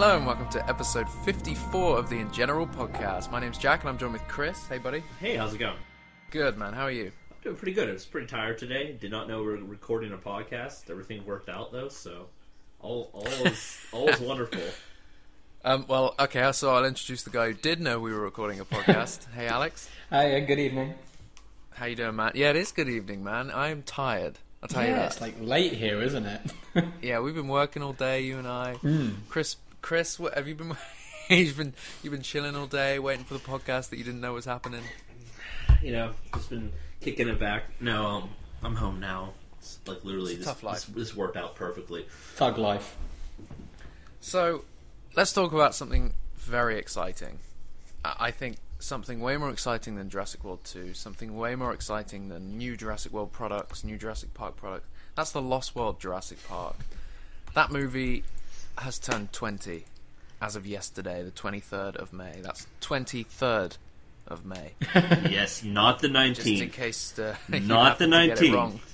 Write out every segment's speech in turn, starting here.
Hello and welcome to episode 54 of the In General podcast. My name's Jack and I'm joined with Chris. Hey, buddy. Hey, how's it going? Good, man. How are you? I'm doing pretty good. I was pretty tired today. Did not know we were recording a podcast. Everything worked out though, so all all is all is wonderful. Um, well, okay, so I'll introduce the guy who did know we were recording a podcast. hey, Alex. Hi, uh, good evening. How you doing, man? Yeah, it is good evening, man. I am tired. I'll tell you yeah, that. it's like late here, isn't it? Yeah, we've been working all day, you and I. Hmm. Chris, Chris, what, have you been? you've been you've been chilling all day, waiting for the podcast that you didn't know was happening. You know, just been kicking it back. No, um, I'm home now. It's like literally It's a this, tough life. This, this worked out perfectly. Thug life. So, let's talk about something very exciting. I I think something way more exciting than Jurassic World 2, something way more exciting than new Jurassic World products, new Jurassic Park products. That's the Lost World Jurassic Park. That movie has turned 20 as of yesterday, the 23rd of May. That's 23rd of May. yes, not the 19th. Just in 19th. case uh, you Not the happen to get it 19th. wrong.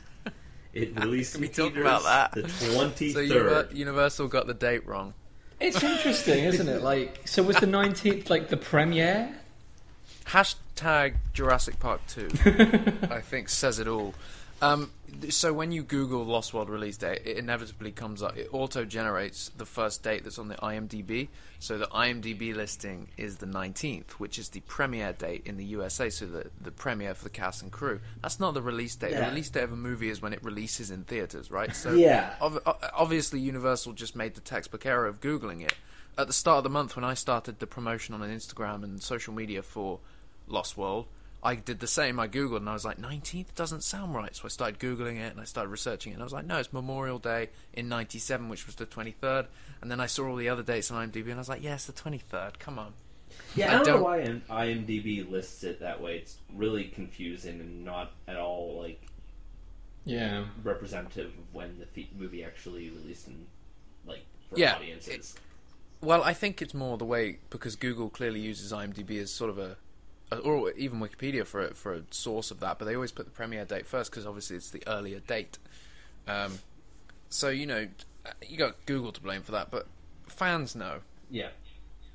It released Can we talk about that? The 23rd. So Univer- Universal got the date wrong. It's interesting, isn't it? Like, so was the 19th like the premiere? Hashtag Jurassic Park 2, I think, says it all. Um, so when you Google Lost World release date, it inevitably comes up. It auto generates the first date that's on the IMDb. So the IMDb listing is the 19th, which is the premiere date in the USA. So the, the premiere for the cast and crew. That's not the release date. The release date of a movie is when it releases in theaters, right? So Yeah. ob- o- obviously Universal just made the textbook error of googling it at the start of the month when I started the promotion on Instagram and social media for Lost World. I did the same. I googled and I was like, 19th doesn't sound right. So I started googling it and I started researching it. And I was like, no, it's Memorial Day in '97, which was the 23rd. And then I saw all the other dates on IMDb and I was like, yes, the 23rd. Come on. Yeah, I I don't, don't- know why IMDb lists it that way. It's really confusing and not at all like Yeah. representative of when the th- movie actually released in like for Yeah, audiences. Well, I think it's more the way because Google clearly uses IMDb as sort of a, a or even Wikipedia for a, for a source of that, but they always put the premiere date first because obviously it's the earlier date. Um, so you know, you got Google to blame for that, but fans know. yeah.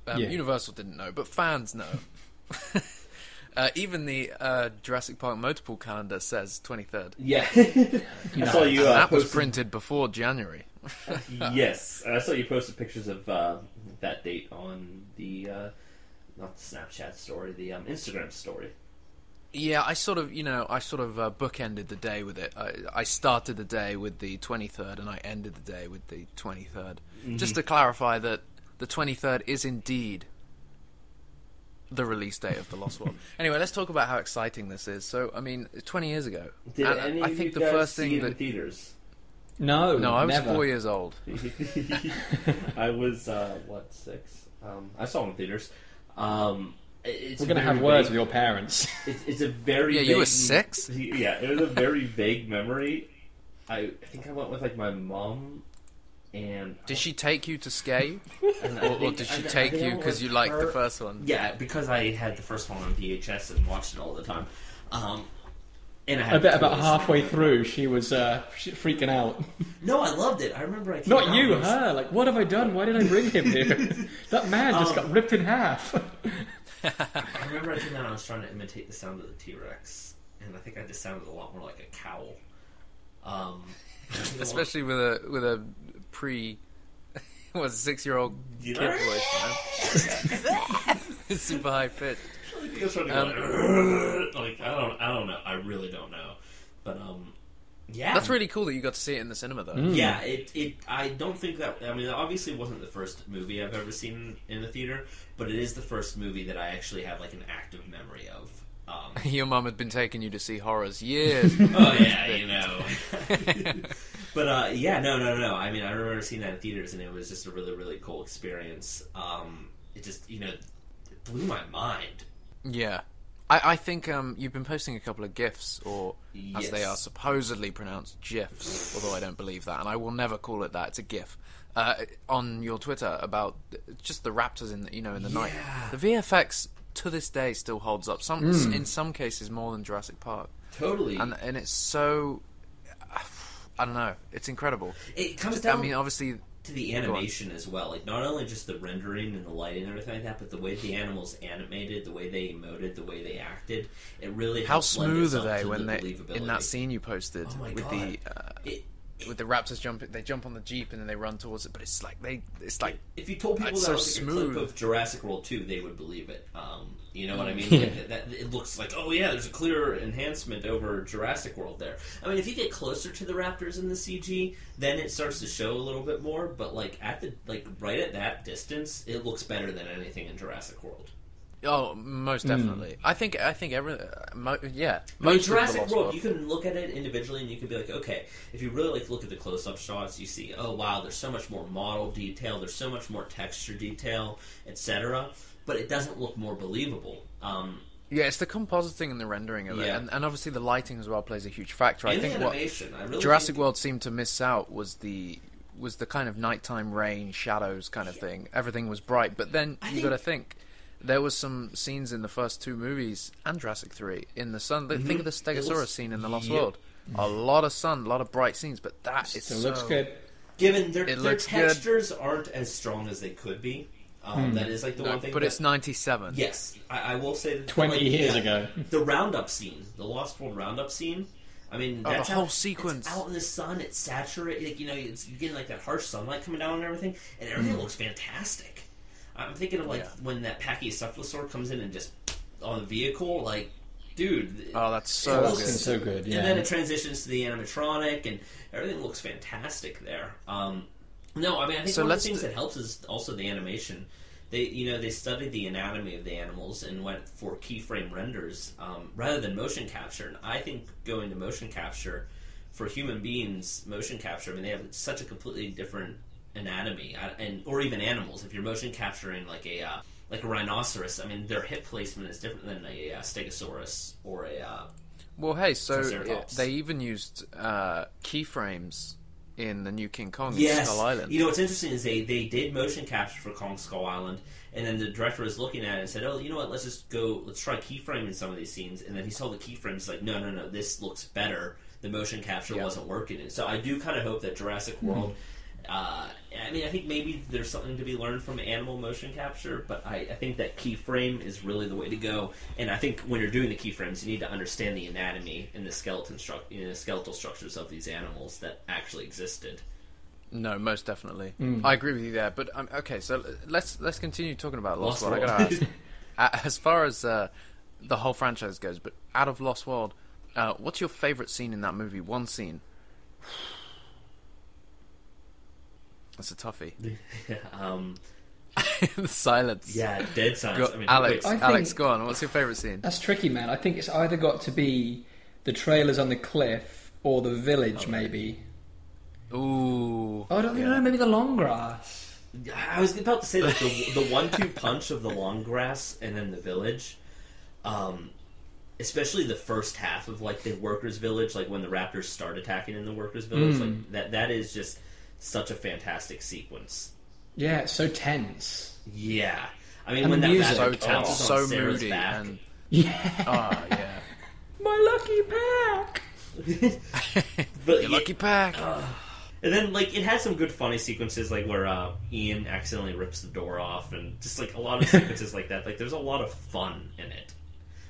Um, Yeah. Universal didn't know, but fans know. uh, even the uh, Jurassic Park multiple calendar says twenty third. Yeah. I saw you. Uh, that was posted- printed before January. yes, I saw you posted pictures of uh, that date on the uh, not the Snapchat story, the um, Instagram story. Yeah, I sort of, you know, I sort of uh, bookended the day with it. I, I started the day with the 23rd and I ended the day with the 23rd. Just to clarify that the 23rd is indeed the release date of The Lost World. anyway, let's talk about how exciting this is. So, I mean, 20 years ago. Did and any I of think you the guys first see thing it in that. theaters? No, No, I was never. four years old. I was uh, what six? Um, I saw it in theaters. Um, it's We're gonna have words vague- with your parents. It's, it's a very Yeah, you were six? Yeah, it was a very vague memory. I, I think I went with like my mom, and Did she take you to scare you? and Or, or did she I take think I you because you liked the first one? Yeah, because I had the first one on VHS and watched it all the time. Um, and I, had I bet about halfway through she was uh, freaking out. No, I loved it. I remember I came Not out you, was- her. Like, what have I done? Why did I bring him here? that man just Um, got ripped in half. I remember I came out I was trying to imitate the sound of the T Rex, and I think I just sounded a lot more like a cow. Um, Especially with a with a pre what six year old kid voice, man. It's super high pitch. I think I was trying to go Um, like, like I don't, I don't know, I really don't know, but um, yeah, That's really cool that you got to see it in the cinema though. Mm. yeah. It, it, I don't think that. I mean, obviously, it wasn't the first movie I've ever seen in the theater, but it is the first movie that I actually have like an active memory of. Um, Your mum had been taking you to see horrors years. oh yeah, you know. but uh, yeah, no, no, no. I mean, I remember seeing that in theaters, and it was just a really, really cool experience. Um, it just, you know, it blew my mind. Yeah. I, I think um, you've been posting a couple of gifs, or as they are supposedly pronounced, gifs, although I don't believe that, and I will never call it that. It's a gif. Uh, on your Twitter about just the raptors in the, you know in the night. The VFX to this day still holds up. Some in some cases more than Jurassic Park, Totally. and and it's so I don't know. It's incredible. it comes down. I mean, obviously, to the animation as well. Like not only just the rendering and the lighting and everything like that, but the way the animals animated, the way they emoted, the way they acted. It really How smooth are they when the they in that scene you posted Oh with God. the uh, It- with the raptors jumping? They jump on the jeep and then they run towards it, but it's like they it's like if you told people that so was like a smooth. clip of Jurassic World 2, they would believe it. Um, you know what I mean? Yeah. Like, that, it looks like, oh yeah, there's a clear enhancement over Jurassic World there. I mean, if you get closer to the raptors in the CG, then it starts to show a little bit more. But like at the like right at that distance, it looks better than anything in Jurassic World. Oh most definitely. I think I think every uh, mo- yeah I mean, most of Jurassic Lost World, you can look at it individually and you can be like, okay, if you really like look at the close-up shots, you see, oh wow, there's so much more model detail, there's so much more texture detail, etc. But it doesn't look more believable. Um, Yeah, it's the compositing and the rendering of it, and, and obviously the lighting as well plays a huge factor. I think the what animation, I really Jurassic think- World seemed to miss out was the was the kind of nighttime rain, shadows kind of thing. Everything was bright, but then I you think- got to think there was some scenes in the first two movies and Jurassic Three in the sun. Think of the Stegosaurus Mm-hmm. scene in the Lost Yep. World. A lot of sun, a lot of bright scenes, but that is Still so, looks good. Given their, It their looks good. textures aren't as strong as they could be, um, that is like the No, one thing. but that- it's ninety seven. Yes, I, I will say that 20 like, years yeah, ago. the roundup scene, the Lost World roundup scene. I mean, Oh, the whole out, sequence. It's out in the sun. It's saturated. Like, you know, it's, you're getting like that harsh sunlight coming down and everything, and everything looks fantastic. I'm thinking of like Yeah. when that Pachycephalosaur comes in and just on the vehicle, like, dude. Oh, that's so That's looks- good. so good. Yeah. and then it transitions to the animatronic, and everything looks fantastic there. Um, no, I mean, I think So one of the things d- that helps is also the animation. They, you know, they studied the anatomy of the animals and went for keyframe renders um, rather than motion capture. And I think going to motion capture for human beings, motion capture. I mean, they have such a completely different anatomy, and or even animals. If you're motion capturing like a uh, like a rhinoceros, I mean, their hip placement is different than a uh, stegosaurus or a uh, Well, hey, so it, they even used uh, keyframes in the new King Kong Yes. Skull Island. You know what's interesting is they they did motion capture for Kong Skull Island, and then the director was looking at it and said, "Oh, you know what? Let's just go. Let's try keyframing some of these scenes." And then he saw the keyframes, like, "No, no, no. This looks better. The motion capture wasn't working." And so I do kind of hope that Jurassic World. Uh, I mean, I think maybe there's something to be learned from animal motion capture, but I, I think that keyframe is really the way to go. And I think when you're doing the keyframes, you need to understand the anatomy and the skeleton stru- you know, skeletal structures of these animals that actually existed. No, most definitely. Mm. I agree with you there. But um, okay, so let's let's continue talking about Lost, Lost World. I World. gotta ask, as far as uh, the whole franchise goes, but out of Lost World, uh, what's your favorite scene in that movie? One scene. That's a toughie. um, the silence. Yeah, dead silence. Go- I mean, Alex, I Alex, think- go on. What's your favorite scene? That's tricky, man. I think it's either got to be the trailers on the cliff or the village, maybe. Ooh. Oh, I don't yeah. know. Maybe the long grass. I was about to say like the the one two punch of the long grass and then the village, um, especially the first half of like the workers' village, like when the raptors start attacking in the workers' village, Mm. like that that is just such a fantastic sequence. Yeah, so tense. Yeah, I mean And when the that music. So bat tense, bounces so on Sarah's moody, back. and Yeah. oh yeah. My lucky pack. But Your yeah, lucky pack. And then, like, it had some good funny sequences, like where uh, Ian accidentally rips the door off, and just like a lot of sequences like that. Like, there's a lot of fun in it.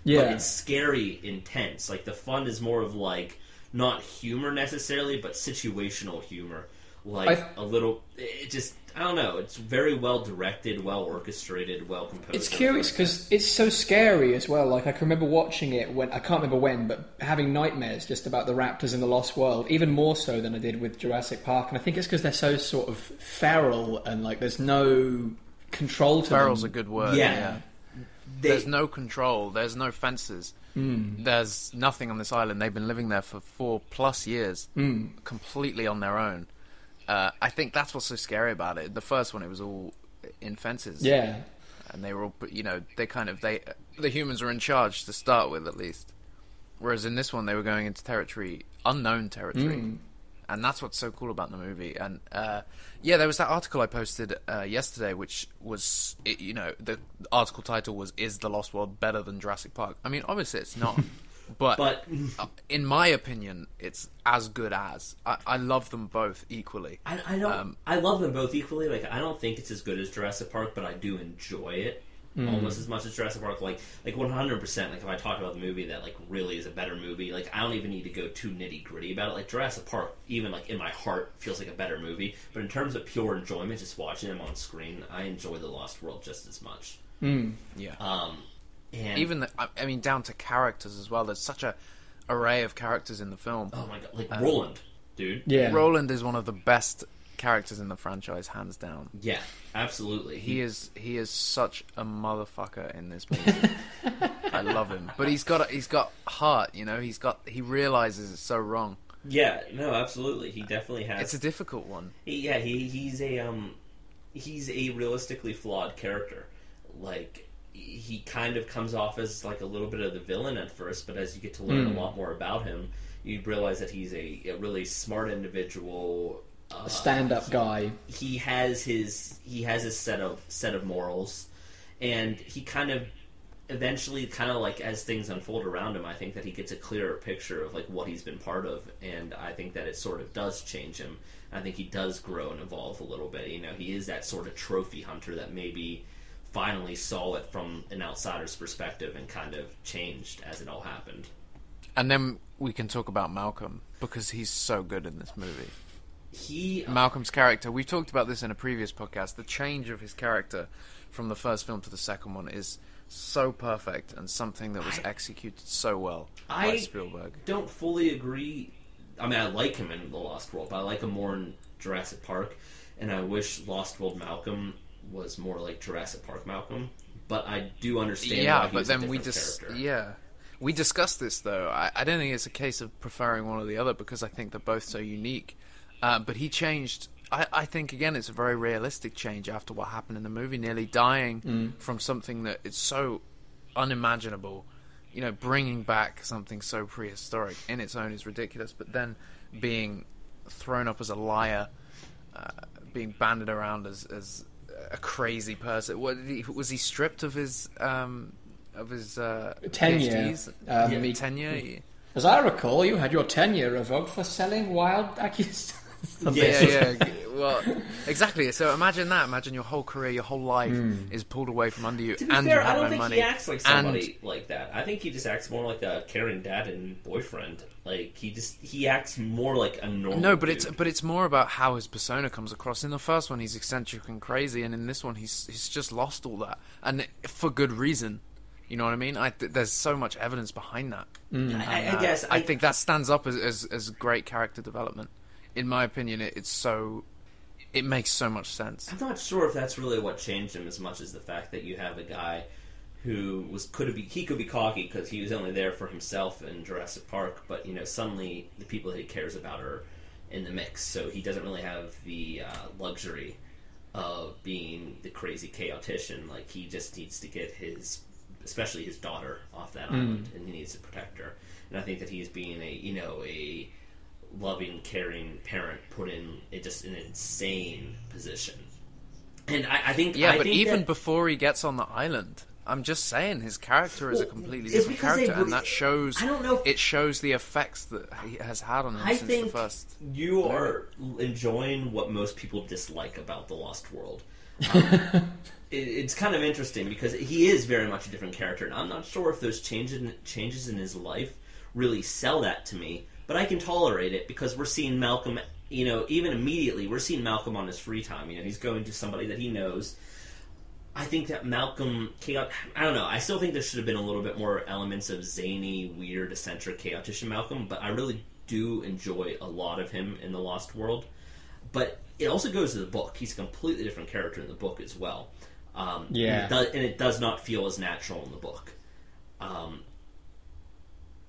But Yeah. it's scary, intense. Like, the fun is more of like not humor necessarily, but situational humor. Like a little, it just I don't know. It's very well directed, well orchestrated, well composed. It's curious because it's so scary as well. Like I can remember watching it when I can't remember when, but having nightmares just about the raptors in the Lost World, even more so than I did with Jurassic Park. And I think it's because they're so sort of feral and like there's no control to Feral's a good word. Yeah. yeah. They- There's no control. There's no fences. Hmm. There's nothing on this island. They've been living there for four plus years, Hmm. completely on their own. Uh, I think that's what's so scary about it. The first one, it was all in fences. Yeah, and they were all, you know, they kind of they the humans were in charge to start with at least. Whereas in this one, they were going into territory unknown territory, Mm. and that's what's so cool about the movie. And uh, yeah, there was that article I posted uh, yesterday, which was it, you know the article title was "Is the Lost World better than Jurassic Park?" I mean, obviously it's not, but, But uh, in my opinion, it's as good as. I, I love them both equally. I, I don't. Um, I love them both equally. Like I don't think it's as good as Jurassic Park, but I do enjoy it almost as much as Jurassic Park. Like like one hundred percent. Like if I talk about the movie that like really is a better movie, like I don't even need to go too nitty gritty about it. Like Jurassic Park, even like in my heart, feels like a better movie. But in terms of pure enjoyment, just watching them on screen, I enjoy The Lost World just as much. Yeah. Um, and Even the, I I mean, down to characters as well. There's such a array of characters in the film. oh my god, like Roland, dude. Yeah. Roland is one of the best characters in the franchise, hands down. Yeah, absolutely. He is he is such a motherfucker in this movie. I love him, but he's got a, he's got heart. You know, he's got he realizes it's so wrong. Yeah, no, absolutely. He definitely has. It's a difficult one. He, yeah, he he's a um he's a realistically flawed character. Like he kind of comes off as like a little bit of the villain at first, but as you get to learn a lot more about him, you realize that he's a, a really smart individual. Uh, A stand-up guy. he has his he has his set of set of morals, and he kind of eventually kind of like as things unfold around him i think that he gets a clearer picture of like what he's been part of and i think that it sort of does change him i think he does grow and evolve a little bit you know he is that sort of trophy hunter that maybe finally saw it from an outsider's perspective and kind of changed as it all happened And then we can talk about Malcolm because he's so good in this movie. he uh, Malcolm's character. We talked about this in a previous podcast. The change of his character from the first film to the second one is so perfect and something that was I- executed so well by I Spielberg. don't fully agree. I mean, I like him in The Lost World, but I like him more in Jurassic Park, and I wish Lost World Malcolm was more like Jurassic Park Malcolm. But I do understand. Yeah, but then we just character. yeah. We discussed this though. I, I don't think it's a case of preferring one or the other because I think they're both so unique. Uh, but he changed. I, I think again, it's a very realistic change after what happened in the movie, nearly dying Mm. from something that is so unimaginable. You know, bringing back something so prehistoric in its own is ridiculous. But then being thrown up as a liar, uh, being banded around as as a crazy person. What did he, was he stripped of his um, of his uh, Tenure. Um, Yeah, tenure. As I recall, you had your tenure revoked for selling wild accusations. Yeah. yeah, yeah. Well, exactly. So imagine that. Imagine your whole career, your whole life is pulled away from under you, To be and fair, you I have don't no think money. he acts like and somebody like that. I think he just acts more like a caring dad and boyfriend. Like he just he acts more like a normal. no, but dude. it's but it's more about how his persona comes across. In the first one, he's eccentric and crazy, and in this one, he's he's just lost all that, and for good reason. You know what I mean? I th- there's so much evidence behind that. I, I, Uh, I guess I, think that stands up as, as as great character development. In my opinion, it, it's so it makes so much sense. I'm not sure if that's really what changed him as much as the fact that you have a guy who was could be he could be cocky because he was only there for himself in Jurassic Park, but you know suddenly the people that he cares about are in the mix, so he doesn't really have the uh, luxury of being the crazy chaotician. Like he just needs to get his, especially his daughter, off that island, and he needs to protect her. And I think that he's being a you know a loving, caring parent put in a, just an insane position. And I, I think Yeah, I but think even that- before he gets on the island, I'm just saying his character is a completely different because they character, and that shows. I don't know if- It shows the effects that he has had on him I since think the first. you are enjoying what most people dislike about the Lost World. Um, it, it's kind of interesting because he is very much a different character, and I'm not sure if those changes changes in his life really sell that to me. But I can tolerate it because we're seeing Malcolm. You know, even immediately, we're seeing Malcolm on his free time. You know, he's going to somebody that he knows. I think that Malcolm chaos. I don't know. I still think there should have been a little bit more elements of zany, weird, eccentric, chaotician Malcolm. But I really do enjoy a lot of him in the Lost World. But it also goes to the book. He's a completely different character in the book as well. Um, Yeah. and it, does, and it does not feel as natural in the book. Um,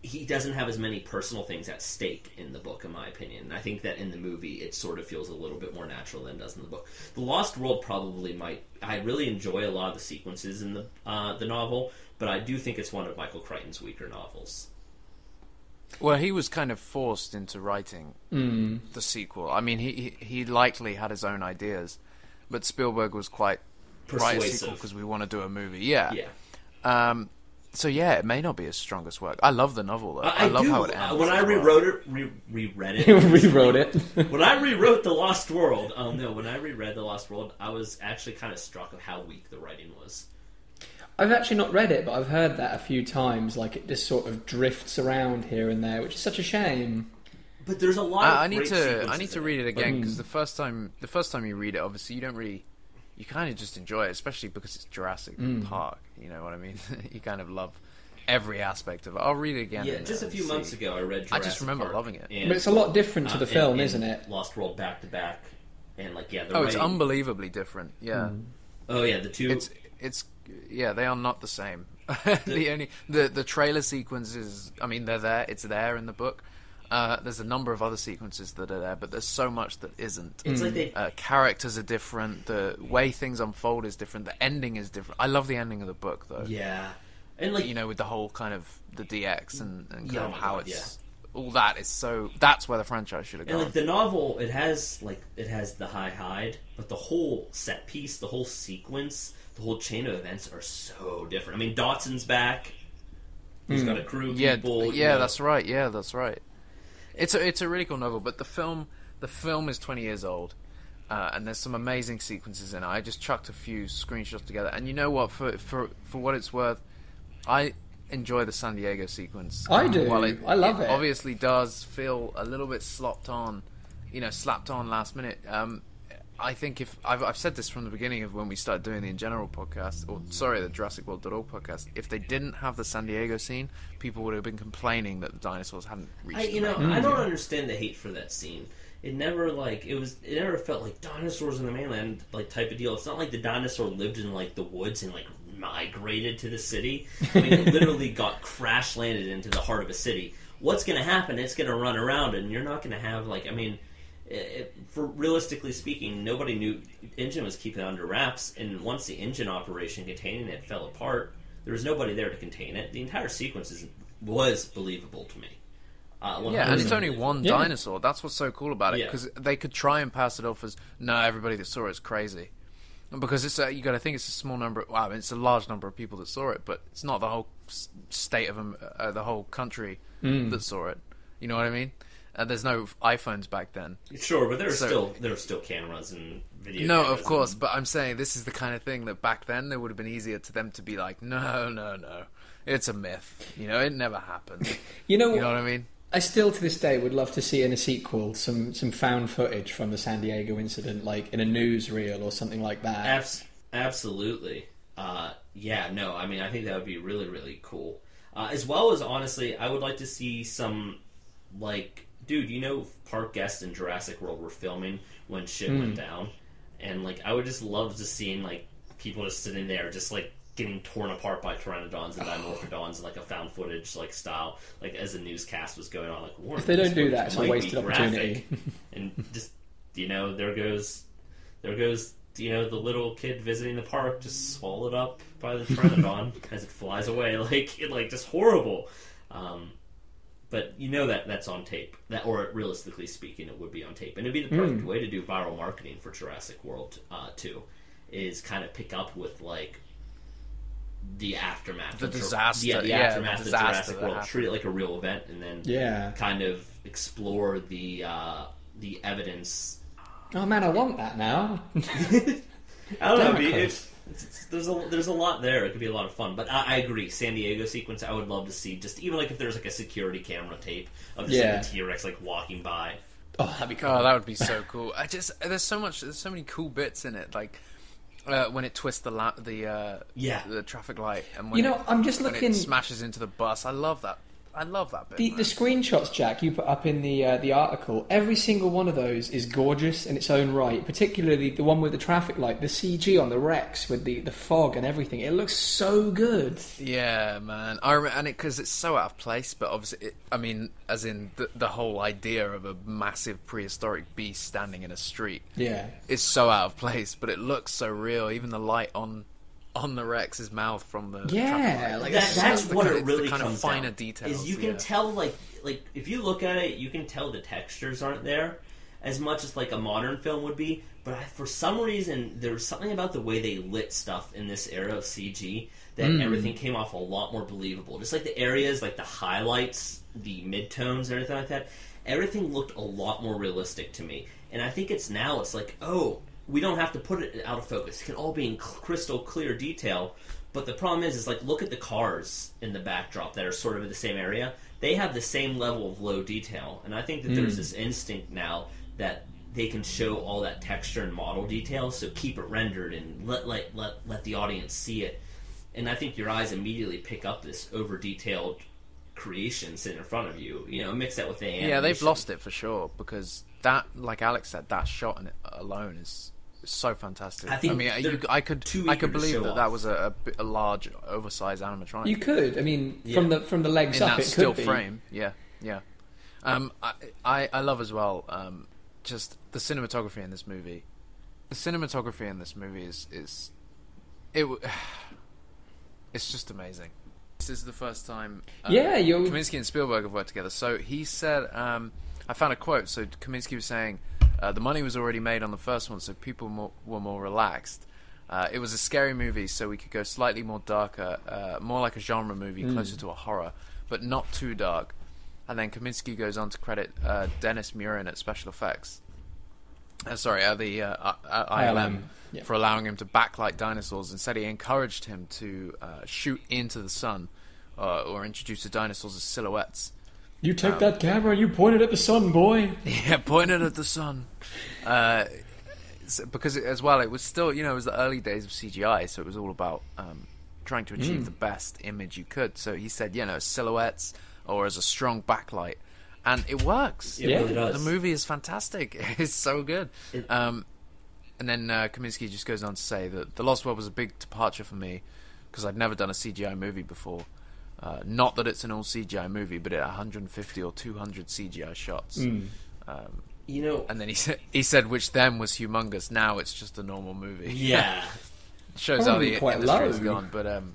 he doesn't have as many personal things at stake in the book, in my opinion. And I think that in the movie, it sort of feels a little bit more natural than it does in the book. The Lost World probably might. I really enjoy a lot of the sequences in the uh, the novel, but I do think it's one of Michael Crichton's weaker novels. Well, he was kind of forced into writing the sequel. I mean, he he he likely had his own ideas, but Spielberg was quite write Persuasive. because we want to do a movie. Yeah. Yeah. Um, so yeah, it may not be his strongest work. I love the novel though. I, I, love do, how it ends. When I as well. rewrote it, re- reread it, Rewrote it. when I rewrote The Lost World, um, no, when I reread The Lost World, I was actually kind of struck of how weak the writing was. I've actually not read it, but I've heard that a few times. Like it just sort of drifts around here and there, which is such a shame. But there's a lot. of I, I need to I need to read it again Mm. because the first time the first time you read it, obviously you don't really you kind of just enjoy it, especially because it's Jurassic Mm. Park. You know what I mean? you kind of love every aspect of it. I'll read it again. Yeah, just a uh, few see. months ago, I read. Jurassic I just remember Park, loving it. and, But it's a lot different to uh, the and- film, and isn't it? Lost World back to back, and like yeah, the Oh, it's unbelievably different. Yeah, Oh yeah, the two. it's it's yeah, they are not the same. the only the the trailer sequences. I mean, they're there. It's there in the book. Uh, there's a number of other sequences that are there, but there's so much that isn't. it's like they. uh, characters are different. The way things unfold is different. The ending is different. I love the ending of the book though. yeah, and like You know, with the whole kind of the DX and, and kind Yeah, of how it's all that is so. That's where the franchise should have gone. And like the novel, it has like it has the high hide, but the whole set piece, the whole sequence, the whole chain of events are so different. I mean, Dodgson's back. He's got a crew. yeah, people, you yeah, know. that's right. Yeah, that's right. It's a it's a really cool novel, but the film the film is twenty years old. Uh, and there's some amazing sequences in it. I just chucked a few screenshots together, and you know what? For for for what it's worth, I enjoy the San Diego sequence. I do. While it, I love it. Obviously, does feel a little bit slopped on, you know, slapped on last minute. Um, I think if I've, I've said this from the beginning of when we started doing the In General podcast, or sorry, the Jurassic World World.org podcast. If they didn't have the San Diego scene, people would have been complaining that the dinosaurs hadn't reached. I, you know, mainland. I don't understand the hate for that scene. It never like it was. It never felt like dinosaurs in the mainland like type of deal. It's not like the dinosaur lived in like the woods and like migrated to the city. I mean, it literally got crash landed into the heart of a city. What's going to happen? It's going to run around, and you're not going to have like. I mean, it, for realistically speaking, nobody knew InGen was keeping it under wraps, and once the InGen operation containing it fell apart, there was nobody there to contain it. The entire sequence is, was believable to me. Uh, Yeah, and it's only one Yeah. dinosaur. That's what's so cool about it Yeah. because they could try and pass it off as no, everybody that saw it's crazy, because it's a, you got to think it's a small number. Well, I mean, it's a large number of people that saw it, but it's not the whole state of uh, the whole country that saw it. You know what I mean? Uh, there's no iPhones back then. Sure, but there are So- still there are still cameras and video. No, of course, and- but I'm saying this is the kind of thing that back then it would have been easier to them to be like, no, no, no, it's a myth. You know, it never happened. You know, You know what I mean? I still to this day would love to see in a sequel some some found footage from the San Diego incident, like in a newsreel or something like that. Abs- absolutely. Uh, yeah, no, I mean, I think that would be really, really cool. Uh, as well as, honestly, I would like to see some, like, dude, you know, Park Guest and Jurassic World were filming when shit went down, and like, I would just love to see like people just sitting there, just like getting torn apart by pteranodons and dimorphodons in like a found footage like style, like as the newscast was going on. Like, If they don't do that, it's a wasted opportunity. and just you know, there goes, there goes, you know, the little kid visiting the park just swallowed up by the pteranodon as it flies away, like it, like just horrible. Um, but you know that that's on tape, that or realistically speaking, it would be on tape, and it'd be the perfect way to do viral marketing for Jurassic World uh, too, is kind of pick up with like the aftermath, The of Jur- disaster, yeah, the yeah, aftermath the of disaster Jurassic World, happened. treat it like a real event, and then Yeah. kind of explore the uh, the evidence. Oh man, I want that now. I don't know. Damn it'd it, be- Chris. It's, it's, there's a there's a lot there. It could be a lot of fun. But I, I agree. San Diego sequence. I would love to see. Just even like if there's like a security camera tape of just Yeah. like a T Rex like walking by. Oh, that'd be cool. Oh, that would be so cool. I just there's so much there's so many cool bits in it, like uh, when it twists the la- the uh, Yeah. the traffic light, and when You know, it, I'm just looking. it smashes into the bus. I love that. I love that bit. The, the screenshots, Jack, you put up in the uh, the article, every single one of those is gorgeous in its own right. Particularly the one with the traffic light, the CG on the Rex with the, the fog and everything. It looks so good. Yeah, man. I rem- and it because it's so out of place, but obviously, it, I mean, as in the, the whole idea of a massive prehistoric beast standing in a street Yeah. is so out of place, but it looks so real. Even the light on on the Rex's mouth from the Yeah, like That, it's that's the what kind- it it's the really kind of finer down. details, Is you can yeah. tell like like if you look at it, you can tell the textures aren't there as much as like a modern film would be. But I, for some reason, there's something about the way they lit stuff in this era of CG that hmm. everything came off a lot more believable. Just like the areas, like the highlights, the midtones, and everything like that. Everything looked a lot more realistic to me. And I think it's now, it's like, oh, we don't have to put it out of focus. It can all be in crystal clear detail. But the problem is, is like, look at the cars in the backdrop that are sort of in the same area. They have the same level of low detail. And I think that there's hmm. this instinct now that they can show all that texture and model detail. So keep it rendered and let let let, let the audience see it. And I think your eyes immediately pick up this over detailed creation sitting in front of you. You know, mix that with the animation. Yeah, they've lost it for sure because that, like Alex said, that shot in it alone is so fantastic. I think mean, you, I could, I could believe show that that was a, a a large, oversized animatronic. You could. I mean, from the from the legs in up, that it still could be. frame. Yeah, yeah. Um, I, I, I love as well. Um, just the cinematography in this movie. The cinematography in this movie is is it. It's just amazing. This is the first time. uh, Yeah, you're- Kaminski and Spielberg have worked together. So he said, um, I found a quote. So Kaminski was saying, uh, the money was already made on the first one, so people more, were more relaxed. Uh, it was a scary movie, so we could go slightly more darker, uh, more like a genre movie, closer to a horror, but not too dark. And then Kaminski goes on to credit uh, Dennis Muren at special effects. Uh, sorry, uh, the uh, ILM, yeah. for allowing him to backlight dinosaurs and said he encouraged him to uh, shoot into the sun uh, or introduce the dinosaurs as silhouettes. You take that camera and you point it at the sun, boy. Yeah, pointed at the sun. Uh, because it, as well, it was still, you know, it was the early days of CGI, so it was all about um, trying to achieve the best image you could. So he said, you know, silhouettes or as a strong backlight, and it works. It Yeah. really does. The movie is fantastic. It's so good. Um, and then uh, Kaminski just goes on to say that The Lost World was a big departure for me because I'd never done a CGI movie before. Uh, not that it's an all CGI movie, but at 150 or 200 CGI shots. Hmm. Um, You know, and then he said, he said, which then was humongous. Now it's just a normal movie. yeah. shows how Probably the quite industry's low. gone. But um,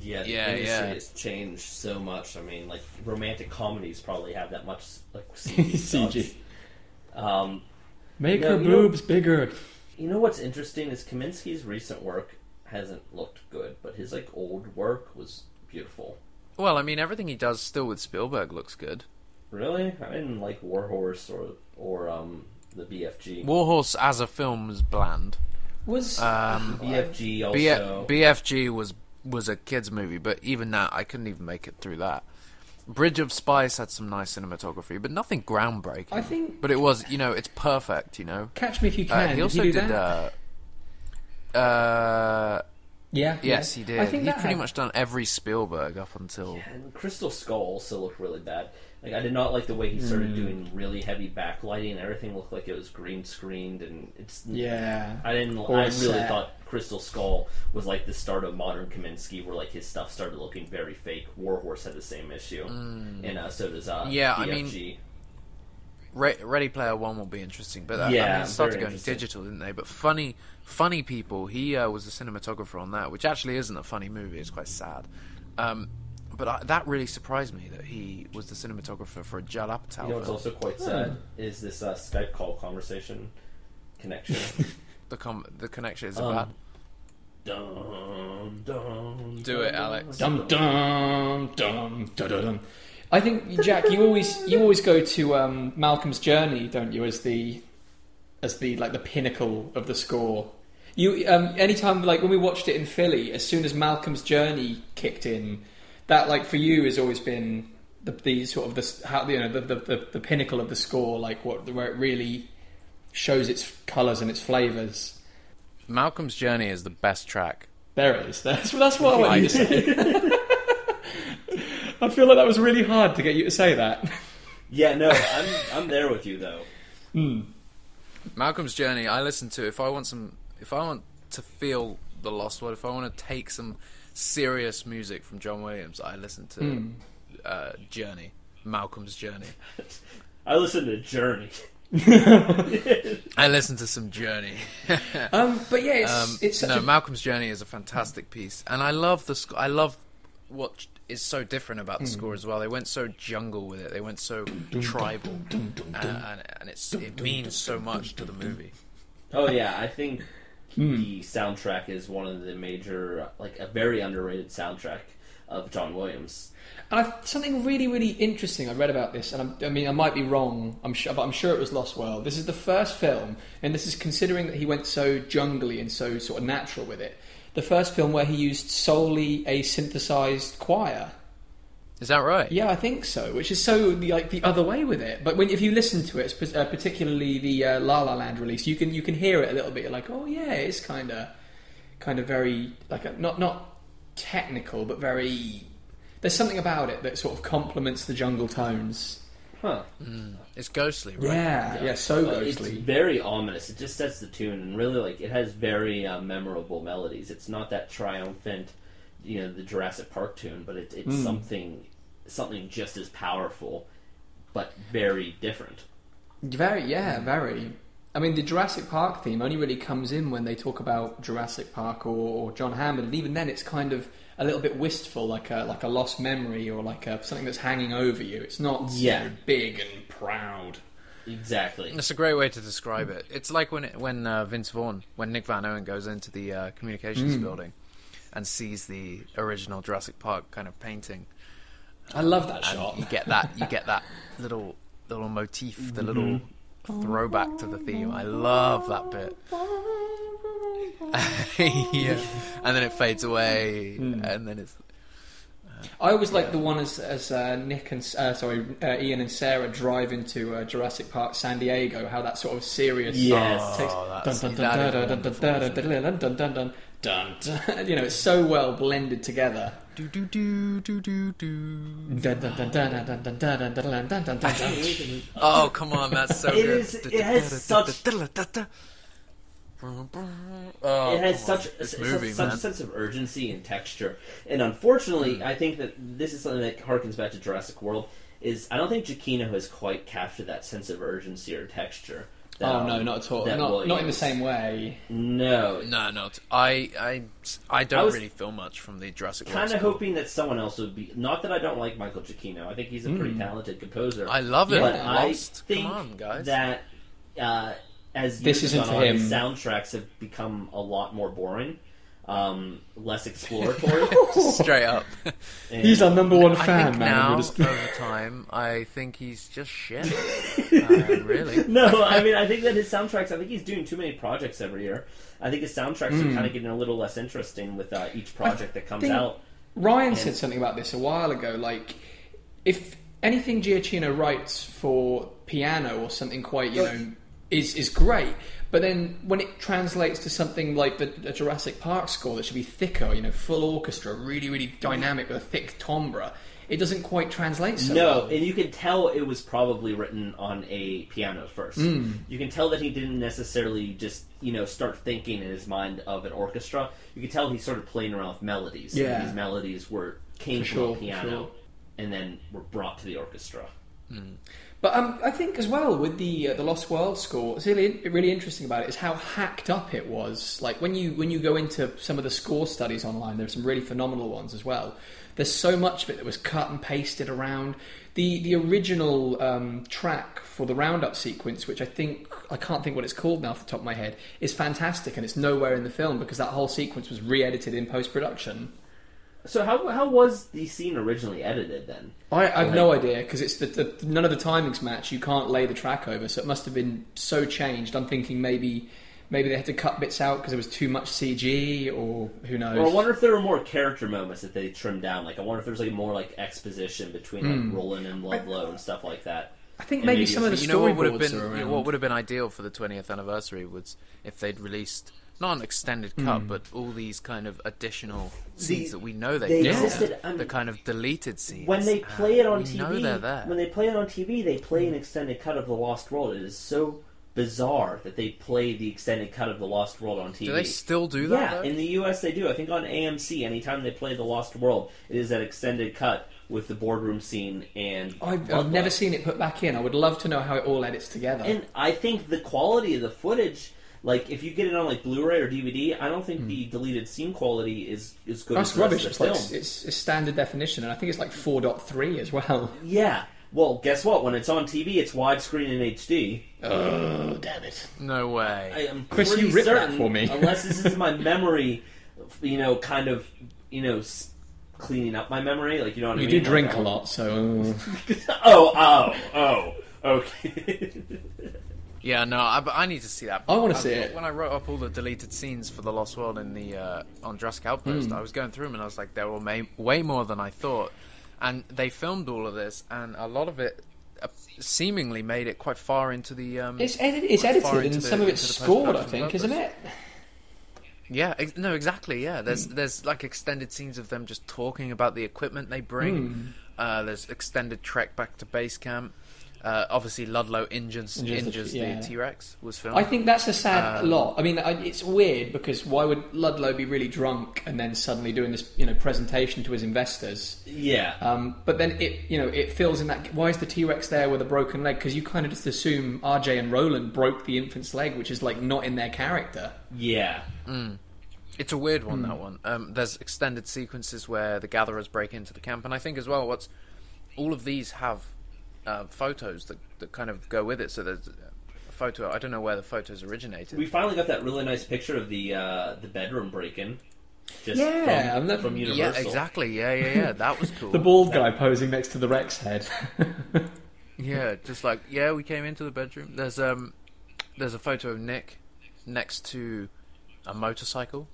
Yeah, the Yeah, industry yeah. has changed so much. I mean, like romantic comedies probably have that much like CG. CG. Um, Make No, her you know- boobs bigger. you know what's interesting is Kaminski's recent work hasn't looked good, but his like old work was beautiful. Well, I mean, everything he does still with Spielberg looks good. Really, I didn't like Warhorse or or um the BFG. Warhorse as a film was bland. Was Um, BFG B- also. BFG was was a kids movie, but even that I couldn't even make it through that. Bridge of Spies had some nice cinematography, but nothing groundbreaking. I think- but it was, you know, it's perfect. You know, Catch Me If You uh, Can? he also did did. uh, uh, yeah. yes, yeah. he did. I think He's pretty had- much done every Spielberg up until. and Crystal Skull also looked really bad. Like I did not like the way he started Hmm. doing really heavy backlighting. Everything looked like it was green screened, and it's Yeah. I didn't. Or I really set. thought Crystal Skull was like the start of modern Kaminski, where like his stuff started looking very fake. Warhorse had the same issue, and uh, so does uh, Mm. Yeah, I mean- Re- Ready Player One will be interesting, but uh, I Yeah, mean, it started going digital, didn't they? But funny, funny people. He uh, was the cinematographer on that, which actually isn't a funny movie. It's quite sad. Um, but I, that really surprised me that he was the cinematographer for a Judd Apatow you know what's also quite sad is this uh, Skype call conversation connection. the com- the connection is Um, about. dum, dum, Do it, Alex. Dum dum dum dum dum. dum. I think Jack, you always you always go to um, Malcolm's Journey, don't you, as the as the like the pinnacle of the score. You um, anytime like when we watched it in Philly, as soon as Malcolm's Journey kicked in, that like for you has always been the, the sort of the how you know the, the, the, the pinnacle of the score, like what where it really shows its colours and its flavours. Malcolm's Journey is the best track. There it is. That's that's what I want you to say. I feel like that was really hard to get you to say that. Yeah, no, I'm I'm there with you though. Malcolm's Journey. I listen to if I want some. If I want to feel the Lost World, if I want to take some serious music from John Williams, I listen to Hmm. uh, Journey. Malcolm's Journey. I listen to Journey. I listen to some Journey. Um, but yeah, it's, Um, it's such no, a Malcolm's Journey is a fantastic piece, and I love the. Sc- I love what is so different about Hmm. the score as well. They went so jungle with it. They went so tribal, and, and it's it means so much to the movie. Oh yeah, I think the soundtrack is one of the major, like a very underrated soundtrack of John Williams. And I've, something really, really interesting I read about this, and I'm, I mean, I might be wrong, I'm sure, but I'm sure it was Lost World. This is the first film, and this is considering that he went so jungly and so sort of natural with it. The first film where he used solely a synthesized choir. Is that right? Yeah, I think so. Which is so like the other way with it. But when if you listen to it, uh, particularly the uh, La La Land release, you can you can hear it a little bit. You're like, oh yeah, it's kind of kind of very like a, not not technical, but very. There's something about it that sort of complements the jungle tones. Huh. It's ghostly, right? Yeah, yeah, so Uh, It's ghostly. very ominous. It just sets the tune, and really, like, it has very uh, memorable melodies. It's not that triumphant, you know, the Jurassic Park tune, but it, it's Mm. something, something just as powerful, but very different. Very, yeah, very. I mean, the Jurassic Park theme only really comes in when they talk about Jurassic Park or, or John Hammond, and even then, it's kind of a little bit wistful, like a like a lost memory or like a, something that's hanging over you. It's not you Yeah. know, big and proud. Exactly. That's a great way to describe it. It's like when it, when uh, Vince Vaughn, when Nick Van Owen goes into the uh, communications building and sees the original Jurassic Park kind of painting, I love that and shot. you get that you get that little little motif, the little throwback to the theme. I love that bit yeah. And then it fades away, mm. and then it's. Uh, I always yeah. like the one as, as uh, Nick and uh, sorry Ian and Sarah drive into Jurassic Park San Diego. How that sort of serious yes. You know, it's so well blended together. Do do do do do do. Oh come on, that's so good. It has such Oh, it has such a, movie, such, such a sense of urgency and texture, and unfortunately, I think that this is something that harkens back to Jurassic World. Is I don't think Giacchino has quite captured that sense of urgency or texture. that, Oh um, no, not at all. Not not in the same way. No, No, not I. I I don't I really feel much from the Jurassic World. kind of hoping that someone else would be. Not that I don't like Michael Giacchino. I think he's a pretty Mm. talented composer. I love it. Yeah. but I Lost. think Come on, guys. that uh, as This years isn't gone for on, him. his soundtracks have become a lot more boring, um, less exploratory. Straight up. and- He's our number one I fan, think man. now, just- over time, I think he's just shit. uh, really. no, I mean I think that his soundtracks. I think he's doing too many projects every year. I think his soundtracks Hmm. are kind of getting a little less interesting with uh, each project that comes think- out. Ryan And- said something about this a while ago. Like, if anything Giacchino writes for piano or something quite, you know, is is great, but then when it translates to something like the, the Jurassic Park score that should be thicker, you know, full orchestra, really, really dynamic with a thick timbre, it doesn't quite translate so no, well. and you can tell it was probably written on a piano first. Hmm. You can tell that he didn't necessarily just you know start thinking in his mind of an orchestra. You can tell he started playing around with melodies. Yeah. these melodies were came For from sure, a piano sure. and then were brought to the orchestra. But um, I think as well with the uh, the Lost World score, what's really really interesting about it is how hacked up it was. Like when you when you go into some of the score studies online, there are some really phenomenal ones as well. There's so much of it that was cut and pasted around. The the original um, track for the roundup sequence, which I think I can't think what it's called now off the top of my head, is fantastic, and it's nowhere in the film because that whole sequence was re-edited in post production. So how how was the scene originally edited then? I, I have no idea because it's the, the none of the timings match. You can't lay the track over, so it must have been so changed. I'm thinking maybe maybe they had to cut bits out because there was too much CG, or who knows. Or I wonder if there were more character moments that they trimmed down. Like I wonder if there's like more like exposition between like Hmm. Roland and Ludlow and stuff like that. I think maybe, maybe some of the you know what would have been you know, what would have been ideal for the 20th anniversary was if they'd released not an extended cut, Hmm. but all these kind of additional The- scenes that we know they, they existed, I mean, the kind of deleted scenes. When they uh, play it on we TV, know they're there. when they play it on TV, they play an extended cut of the Lost World. It is so bizarre that they play the extended cut of the Lost World on TV. do they still do that? yeah, though? in the U.S. they do. I think on AMC, anytime they play the Lost World, it is that extended cut with the boardroom scene and. I've, I've never seen it put back in. I would love to know how it all edits together. And I think the quality of the footage, like if you get it on like Blu-ray or DVD, I don't think the deleted scene quality is is good. That's as the rest rubbish. of It's the like it's, it's standard definition, and I think it's like 4.3 as well. Yeah, Well, guess what? When it's on TV, it's widescreen in HD. Oh, damn it. No way. I am Chris, you ripped that for me. unless this is my memory, you know, kind of, you know, s- cleaning up my memory. Like you know what I You do drink Like, a lot, so. uh, Oh, oh, oh. Okay. Yeah, no, I, I need to see that. I wanna see it. When I wrote up all the deleted scenes for the Lost World in the uh, on Jurassic Outpost, Hmm. I was going through them and I was like, there were may- way more than I thought. And they filmed all of this, and a lot of it uh, seemingly made it quite far into the. Um, It's, edit- it's edited and the- some of it's scored, I think, isn't it? Yeah, ex- no, exactly. Yeah, there's Hmm. there's like extended scenes of them just talking about the equipment they bring. Hmm. Uh, there's extended trek back to base camp. Uh, obviously, Ludlow injures Injures the- injures the, yeah. T Rex was filmed. I think that's a sad Um, lot. I mean, I, it's weird because why would Ludlow be really drunk and then suddenly doing this, you know, presentation to his investors? yeah. Um, but then it, you know, it fills in that. Why is the T Rex there with a broken leg? Because you kind of just assume RJ and Roland broke the infant's leg, which is like not in their character. Yeah. It's a weird one that one. Um, there's extended sequences where the gatherers break into the camp, and I think as well, what's all of these have uh, photos that that kind of go with it. So there's a photo. I don't know where the photos originated. We finally got that really nice picture of the uh, the bedroom break-in. Just Yeah, from, I'm not- from yeah, exactly. Yeah, yeah, yeah. That was cool. The bald guy posing next to the Rex head. Yeah, just like yeah, we came into the bedroom. There's um, there's a photo of Nick next to a motorcycle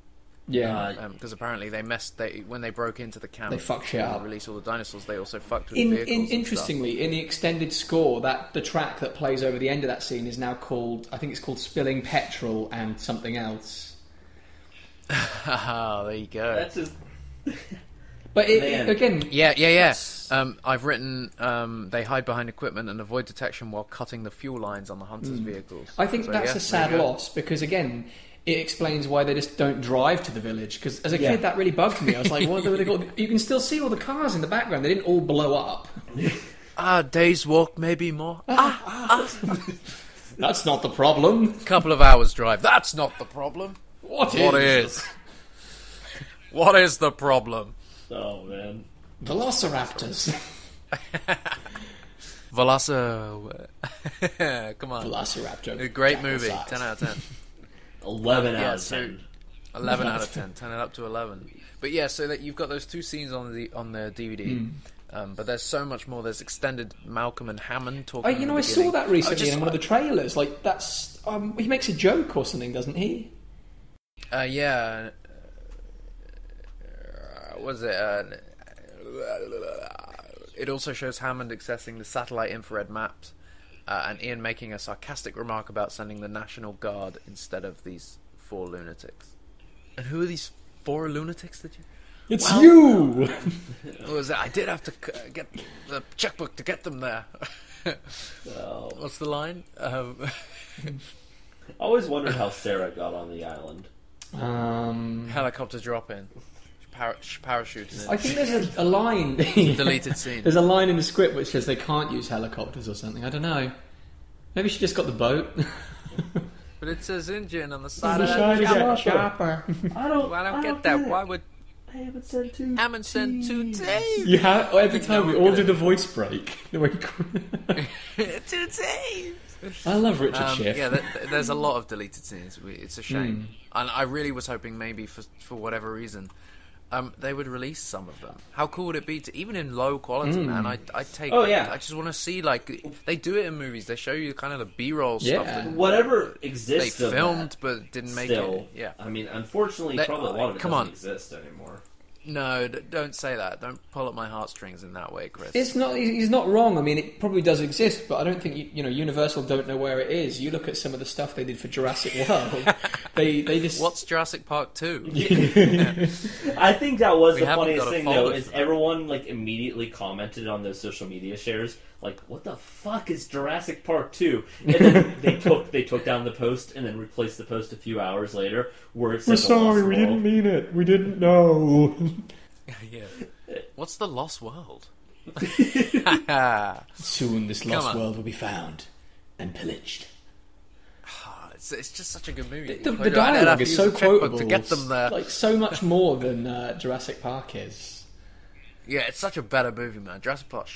yeah. Uh, because apparently they messed. They when they broke into the camp, They fucked shit and up. Released all the dinosaurs. They also fucked with in, vehicles. in, and stuff. interestingly, in the extended score, that the track that plays over the end of that scene is now called, I think it's called "Spilling Petrol" and something else. Haha, there you go. that's just But it, Man. again, Yeah, yeah, yeah. Um, I've written um, they hide behind equipment and avoid detection while cutting the fuel lines on the hunters' vehicles. Hmm. I think So, that's yeah, a sad loss because again, it explains why they just don't drive to the village. Because as a Yeah. kid, that really bugged me. I was like, "What have they got?" You can still see all the cars in the background. They didn't all blow up. Ah, day's walk, maybe more. Ah, That's not the problem. Couple of hours drive. That's not the problem. What What is? what is the problem? oh man. Velociraptors? Velociraptor. Come on. Velociraptor. A great Jackal movie. size. 10 out of 10. Eleven Yeah, out of so- ten. 11 out of 10. 10 it up to 11. But yeah, so that you've got those two scenes on the on the DVD. Hmm. Um, but there's so much more. There's extended Malcolm and Hammond I, talking. you know, I saw that recently just- in one of the trailers. Like, that's um, he makes a joke or something, doesn't he? Uh, yeah. Uh, was it? Uh, it also shows Hammond accessing the satellite infrared maps, uh, and Ian making a sarcastic remark about sending the National Guard instead of these four lunatics. And who are these four lunatics that you? It's you. What was? I did have to get the checkbook to get them there. Oh. What's the line? Um, I always wondered how Sarah got on the island. Um, helicopter drop in, Par- parachuting in. I think there's a, a line. Deleted scene. There's a line in the script which says they can't use helicopters or something. I don't know. Maybe she just got the boat. But it says engine on the side The of shiny that jet chopper. I don't. Well, I don't get that. Why would I haven't said two. Hammond send two tapes? You have every time we we're all do the voice break. The way- two tapes. I love Richard Um, Schiff. yeah, th- th- there's a lot of deleted scenes. It's a shame, Hmm. and I really was hoping maybe for for whatever reason, um, they would release some of them. How cool would it be to even in low quality, man? I I take. Oh, yeah. I just want to see like they do it in movies. They show you kind of the B-roll Yeah. stuff that Whatever they exists of filmed that, but didn't make still. it. Yeah. I mean, unfortunately, They- probably a lot of it come doesn't on. exist anymore. No, don't say that. Don't pull at my heartstrings in that way, Chris. It's not. He's not wrong. I mean, it probably does exist, but I don't think you, you know. Universal don't know where it is. You look at some of the stuff they did for Jurassic World. they they just What's Jurassic Park Two? I think that was We the funniest thing, though, is that. everyone like immediately commented on those social media shares, like, "What the fuck is Jurassic Park 2? And then they took they took down the post and then replaced the post a few hours later, where it said, We're sorry, Lost we didn't mean it. We didn't know. yeah. What's the Lost World? Soon, this lost world will be found and pillaged. Ah, it's, it's just such a good movie. The, I'd the dialogue is so a quotable. to get them there. Like so much more than uh, Jurassic Park is. yeah, it's such a better movie, man. Jurassic Park.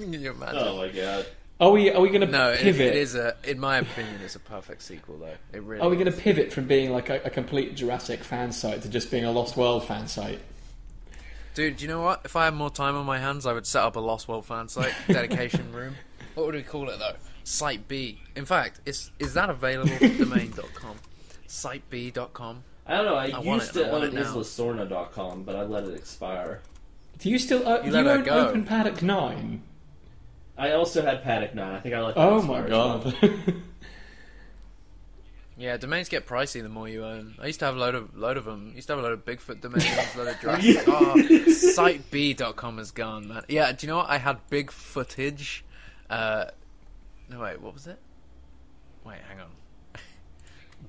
Shit. Can you imagine? Oh my god. Are we are we going to No, it, pivot? it is a. In my opinion, it's a perfect sequel, though. It really. Are we going to pivot from being like a, a complete Jurassic fan site to just being a Lost World fan site? Dude, do you know what? If I had more time on my hands, I would set up a Lost World fan site dedication room. What would we call it though? Site B. In fact, is is that available? Domain.com. Siteb.com. I don't know. I, I want used it, I to want own it now. islasorna.com, but I let it expire. Do you still uh, You do you let own go. Open Paddock Nine? I also had Paddock 9. I think I let that Oh my as well. god! Yeah, domains get pricey the more you own. I used to have a load of load of them. used to have a load of Bigfoot domains, a load of Jurassic. oh, Siteb.com is gone, man. Yeah, do you know what? I had big footage. Uh, no, wait, what was it? Wait, hang on.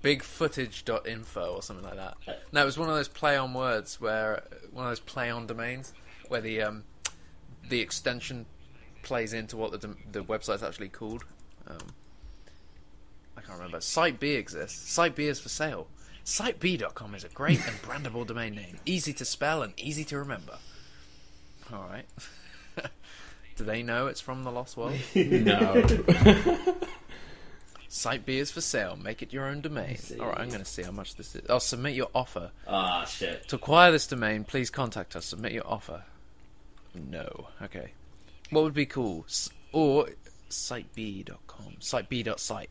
Bigfootage.info or something like that. No, it was one of those play on words where one of those play on domains where the um, the extension plays into what the the website's actually called. Um, I can't remember. Site B exists. Site B is for sale. Siteb.com is a great and brandable domain name, easy to spell and easy to remember. All right. Do they know it's from the Lost World? no. Site B is for sale. Make it your own domain. All right, I'm going to see how much this is. I'll submit your offer. Ah, shit. To acquire this domain, please contact us. Submit your offer. No. Okay. What would be cool? Or siteb.com. Siteb.site.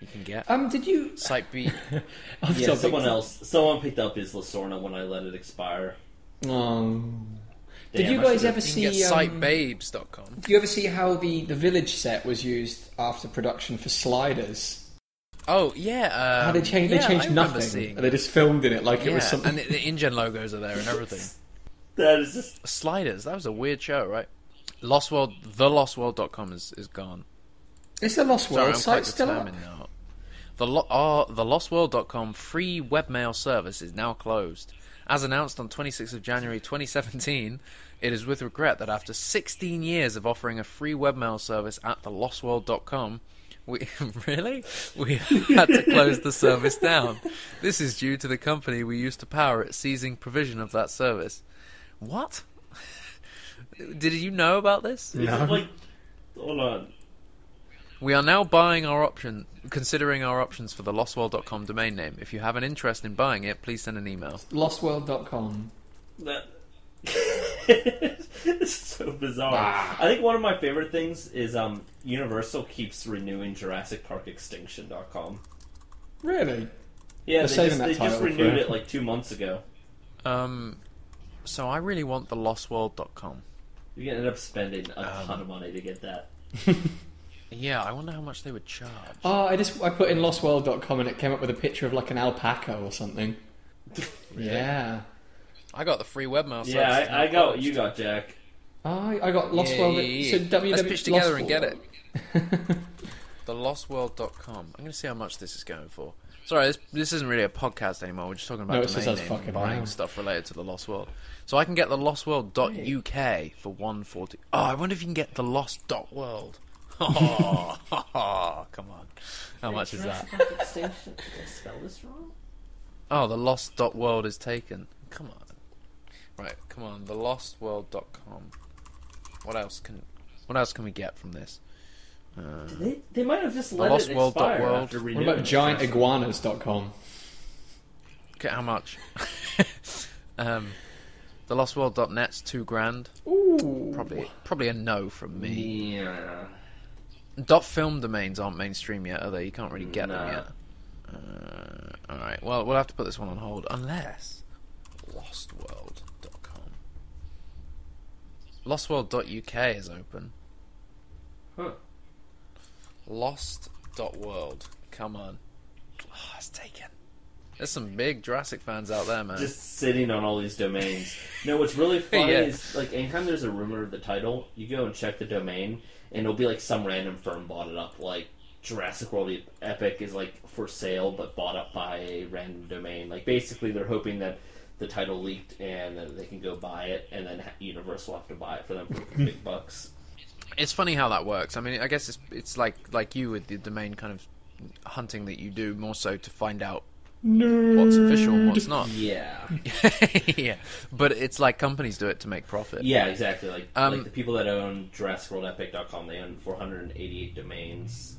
You can get Um, did you? Site B. Yeah, someone else. Someone picked up Isla Sorna when I let it expire. Um, did you guys ever You see? get Um, sitebabes.com. do you ever see how the the village set was used after production for Sliders? Oh yeah. Um, how they changed? yeah, they changed remember nothing. Seeing They just filmed in it like yeah, it was something. and the, the InGen logos are there and everything. That is just. Sliders. That was a weird show, right? Lost World. TheLostWorld.com is is gone. Is the Lost Sorry, World I'm site still up? now. The lo- uh, the LostWorld.com free webmail service is now closed. As announced on 26th of January 2017, it is with regret that after 16 years of offering a free webmail service at the LostWorld.com, we really we had to close the service down. This is due to the company we used to power it seizing provision of that service. What? Did you know about this? No. like. Hold on. We are now buying our option, considering our options for the lostworld.com domain name. If you have an interest in buying it, please send an email. Lostworld.com. That. it's so bizarre. Ah. I think one of my favorite things is um Universal keeps renewing Jurassic Park Extinction.com. Really? Yeah, They're they saving just, that they just title for- renewed it like two months ago. Um, so I really want the lostworld.com. You're gonna end up spending a Um, ton of money to get that. Yeah, I wonder how much they would charge. Oh, I just I put in lostworld.com and it came up with a picture of like an alpaca or something. Yeah. I got the free webmail service. yeah, I, I got what you got, Jack. I I got Lost Yeah, World. yeah, yeah, So. Let's pitch together and get Lost it. thelostworld.com. I'm going to see how much this is going for. Sorry, this, this isn't really a podcast anymore. We're just talking about No, it's just domain us names and buying around. stuff related to the Lost World. So I can get the lostworld.uk for 140. Oh, I wonder if you can get the lost.world. Oh, come on. How much is that? Extinction. Did I spell this wrong? Oh, the lost.world is taken. Come on. Right, come on. The lostworld.com. What else can what else can we get from this? Uh, They, they might have just The let Lost it World dot expire world. after What renewing about it. giantiguanas.com? okay, how much? um, the Lost lostworld.net's two grand. Ooh. Probably probably a no from me. Yeah. Dot film domains aren't mainstream yet, are they? You can't really get them yet. Uh, all right. Well, we'll have to put this one on hold unless lostworld.com. Lostworld.uk is open. Huh. Lost.world. Come on. Oh, it's taken. There's some big Jurassic fans out there, man. Just sitting on all these domains. no, what's really funny Yeah. is like anytime there's a rumor of the title, you go and check the domain, and it'll be like some random firm bought it up, like Jurassic World Epic is like for sale, but bought up by a random domain. Like basically, they're hoping that the title leaked and that they can go buy it, and then Universal will have to buy it for them for big bucks. It's funny how that works. I mean, I guess it's it's like like you with the domain kind of hunting that you do, more so to find out what's official and what's not. Yeah. yeah, but it's like companies do it to make profit. Yeah, exactly. Like Um, like the people that own JurassicWorldEpic.com, they own 488 domains,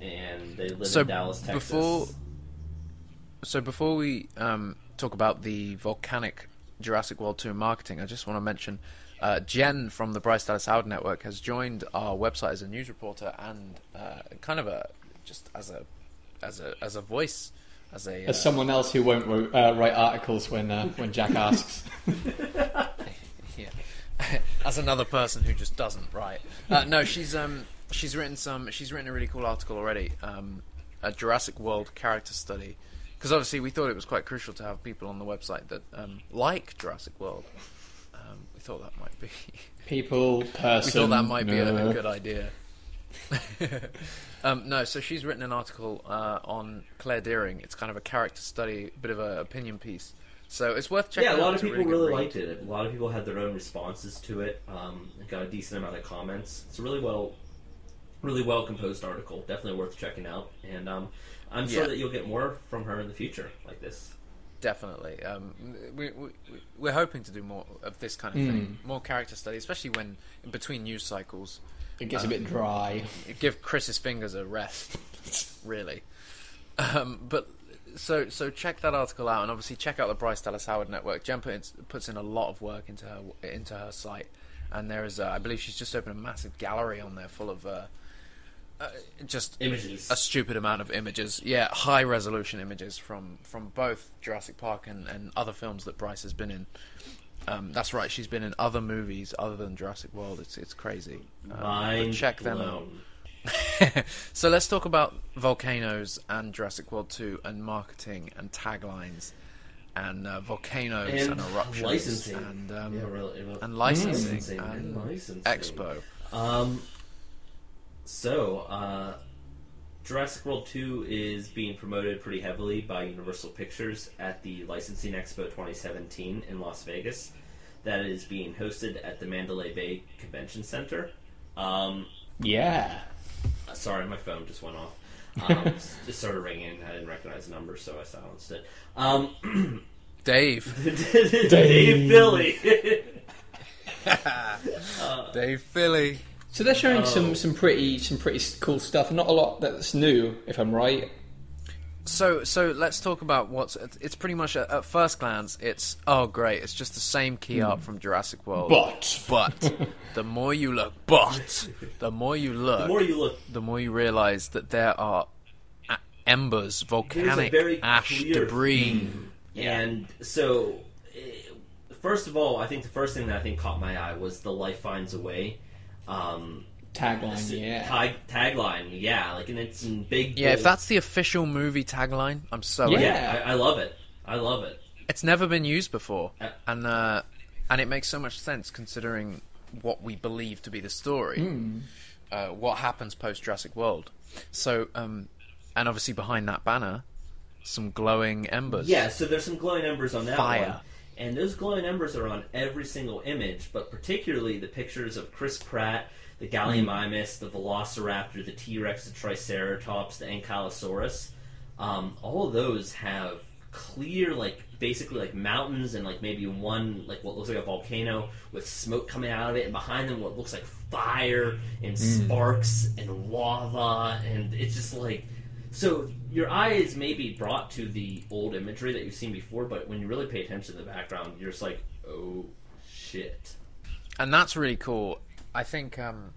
and they live So in Dallas, Texas. before- So before we um, talk about the volcanic Jurassic World 2 marketing, I just want to mention uh, Jen from the Bryce Dallas Howard Network has joined our website as a news reporter and uh, kind of a just as a as a as a voice as a uh, As someone else who won't ro- uh, write articles when uh, when Jack asks. yeah. As another person who just doesn't write. Uh, no, she's um she's written some she's written a really cool article already. Um, a Jurassic World character study. Because obviously we thought it was quite crucial to have people on the website that um, like Jurassic World. Um, we thought that might be People, person. we thought that might be a, a good idea. Um, no, so she's written an article uh, on Claire Dearing. It's kind of a character study, a bit of an opinion piece. So it's worth checking. yeah, a out. lot of a people good really liked it. A lot of people had their own responses to it. Um, got a decent amount of comments. It's a really well, really well composed article. Definitely worth checking out. And um, I'm sure Yeah. that you'll get more from her in the future like this. Definitely. Um, we, we, we're hoping to do more of this kind of thing. More character study, especially when in between news cycles. It gets a bit dry. Give Chris's fingers a rest, really. Um, but so so check that article out, and obviously check out the Bryce Dallas Howard Network. Jen puts, puts in a lot of work into her into her site, and there is, uh, I believe, she's just opened a massive gallery on there full of uh, uh, just Images. a stupid amount of images. Yeah, high resolution images from from both Jurassic Park and, and other films that Bryce has been in. Um, that's right, she's been in other movies other than Jurassic World. It's it's crazy. Um, check them blown. out. so let's talk about volcanoes and Jurassic World 2 and marketing and taglines and uh, volcanoes and, And eruptions licensing. and um, yeah, really, really- and licensing, licensing and and licensing. Expo. Um, so, uh, Jurassic World 2 is being promoted pretty heavily by Universal Pictures at the Licensing Expo 2017 in Las Vegas. That is being hosted at the Mandalay Bay Convention Center. Um, Yeah. sorry, my phone just went off. Um, just started ringing. And I didn't recognize the number, so I silenced it. Um, Dave, Dave Billy. Dave Philly. So they're showing Oh. some some pretty some pretty cool stuff. Not a lot that's new, if I'm right. So so let's talk about what's. It's pretty much at, at first glance, it's oh great, it's just the same key art from Jurassic World. But but the more you look, but the more you look, the more you look the more you realize that there are a- embers, volcanic very ash, clear debris. And so, eh, first of all, I think the first thing that I think caught my eye was the "Life Finds a Way." Um, tagline, yeah. tag, tagline, yeah, like, and it's in big. Yeah, if that's the official movie tagline, I'm so Yeah. yeah, I, I love it. I love it. It's never been used before, Uh, and uh, and it makes so much sense considering what we believe to be the story, Hmm. uh, what happens post Jurassic World. So, um, and obviously behind that banner, some glowing embers. Yeah, so there's some glowing embers on that Fire. one. And those glowing embers are on every single image, but particularly the pictures of Chris Pratt, the Gallimimus, the Velociraptor, the T Rex, the Triceratops, the Ankylosaurus. Um, all of those have clear, like, basically like mountains and like maybe one, like what looks like a volcano with smoke coming out of it, and behind them what looks like fire and sparks and lava, and it's just like. So your eye is maybe brought to the old imagery that you've seen before, but when you really pay attention to the background, you're just like, oh shit. and that's really cool. I think um,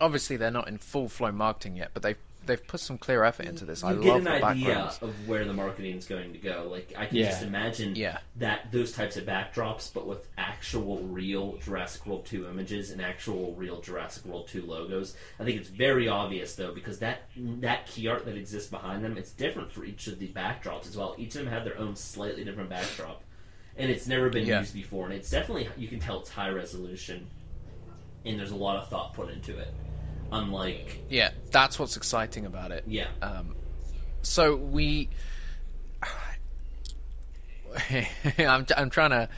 obviously they're not in full flow marketing yet, but they've they've put some clear effort into this. You I get love an the idea backgrounds. of where the marketing is going to go. Like I can Yeah. just imagine Yeah. that those types of backdrops, but with actual real Jurassic World 2 images and actual real Jurassic World 2 logos. I think it's very obvious though because that that key art that exists behind them, it's different for each of the backdrops as well. Each of them have their own slightly different backdrop. And it's never been Yeah. used before, and it's definitely you can tell it's high resolution, and there's a lot of thought put into it. Unlike, Yeah, that's what's exciting about it. yeah, Um, so we, I'm, I'm trying to